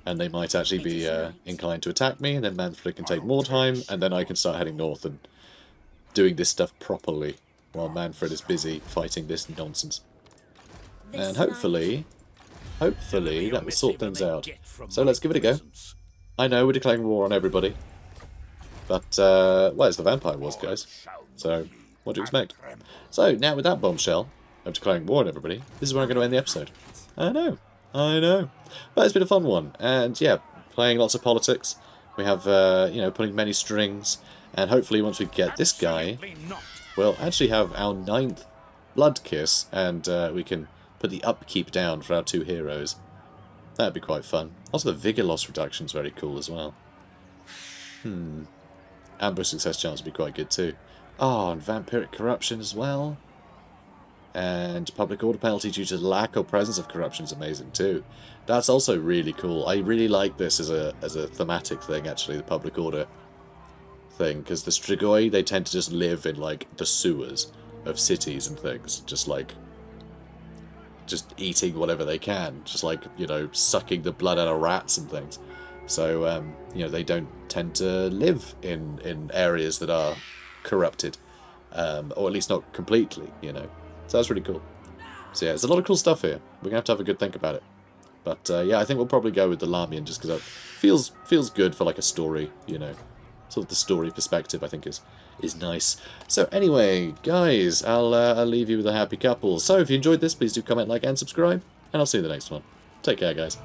Speaker 1: And they might actually be uh, inclined to attack me, and then Mannfred can take more time, and then I can start heading north and doing this stuff properly, while Mannfred is busy fighting this nonsense. And hopefully, hopefully that will sort things out. So let's give it a go. I know we're declaring war on everybody. But, uh, well, it's the Vampire Wars, guys. So, what do you expect? So, now with that bombshell of declaring war on everybody, this is where I'm going to end the episode. I know, I know. But it's been a fun one. And, yeah, playing lots of politics. We have, uh, you know, pulling many strings. And hopefully once we get this guy, we'll actually have our ninth Blood Kiss. And uh, we can put the upkeep down for our two heroes. That'd be quite fun. Also, the vigor loss reduction is very cool as well. Hmm. Ambush success chance would be quite good too. Oh, and vampiric corruption as well. And public order penalty due to lack or presence of corruption is amazing too. That's also really cool. I really like this as a as a thematic thing, actually, the public order thing, because the Strigoi, they tend to just live in, like, the sewers of cities and things, just, like, just eating whatever they can, just, like, you know, sucking the blood out of rats and things. So, um, you know, they don't tend to live in, in areas that are corrupted, um, or at least not completely, you know. So that's really cool. So yeah, there's a lot of cool stuff here. We're going to have to have a good think about it. But uh, yeah, I think we'll probably go with the Lahmian just because it feels feels good for like a story, you know. Sort of the story perspective I think is is nice. So anyway, guys, I'll, uh, I'll leave you with a happy couple. So if you enjoyed this, please do comment, like, and subscribe. And I'll see you in the next one. Take care, guys.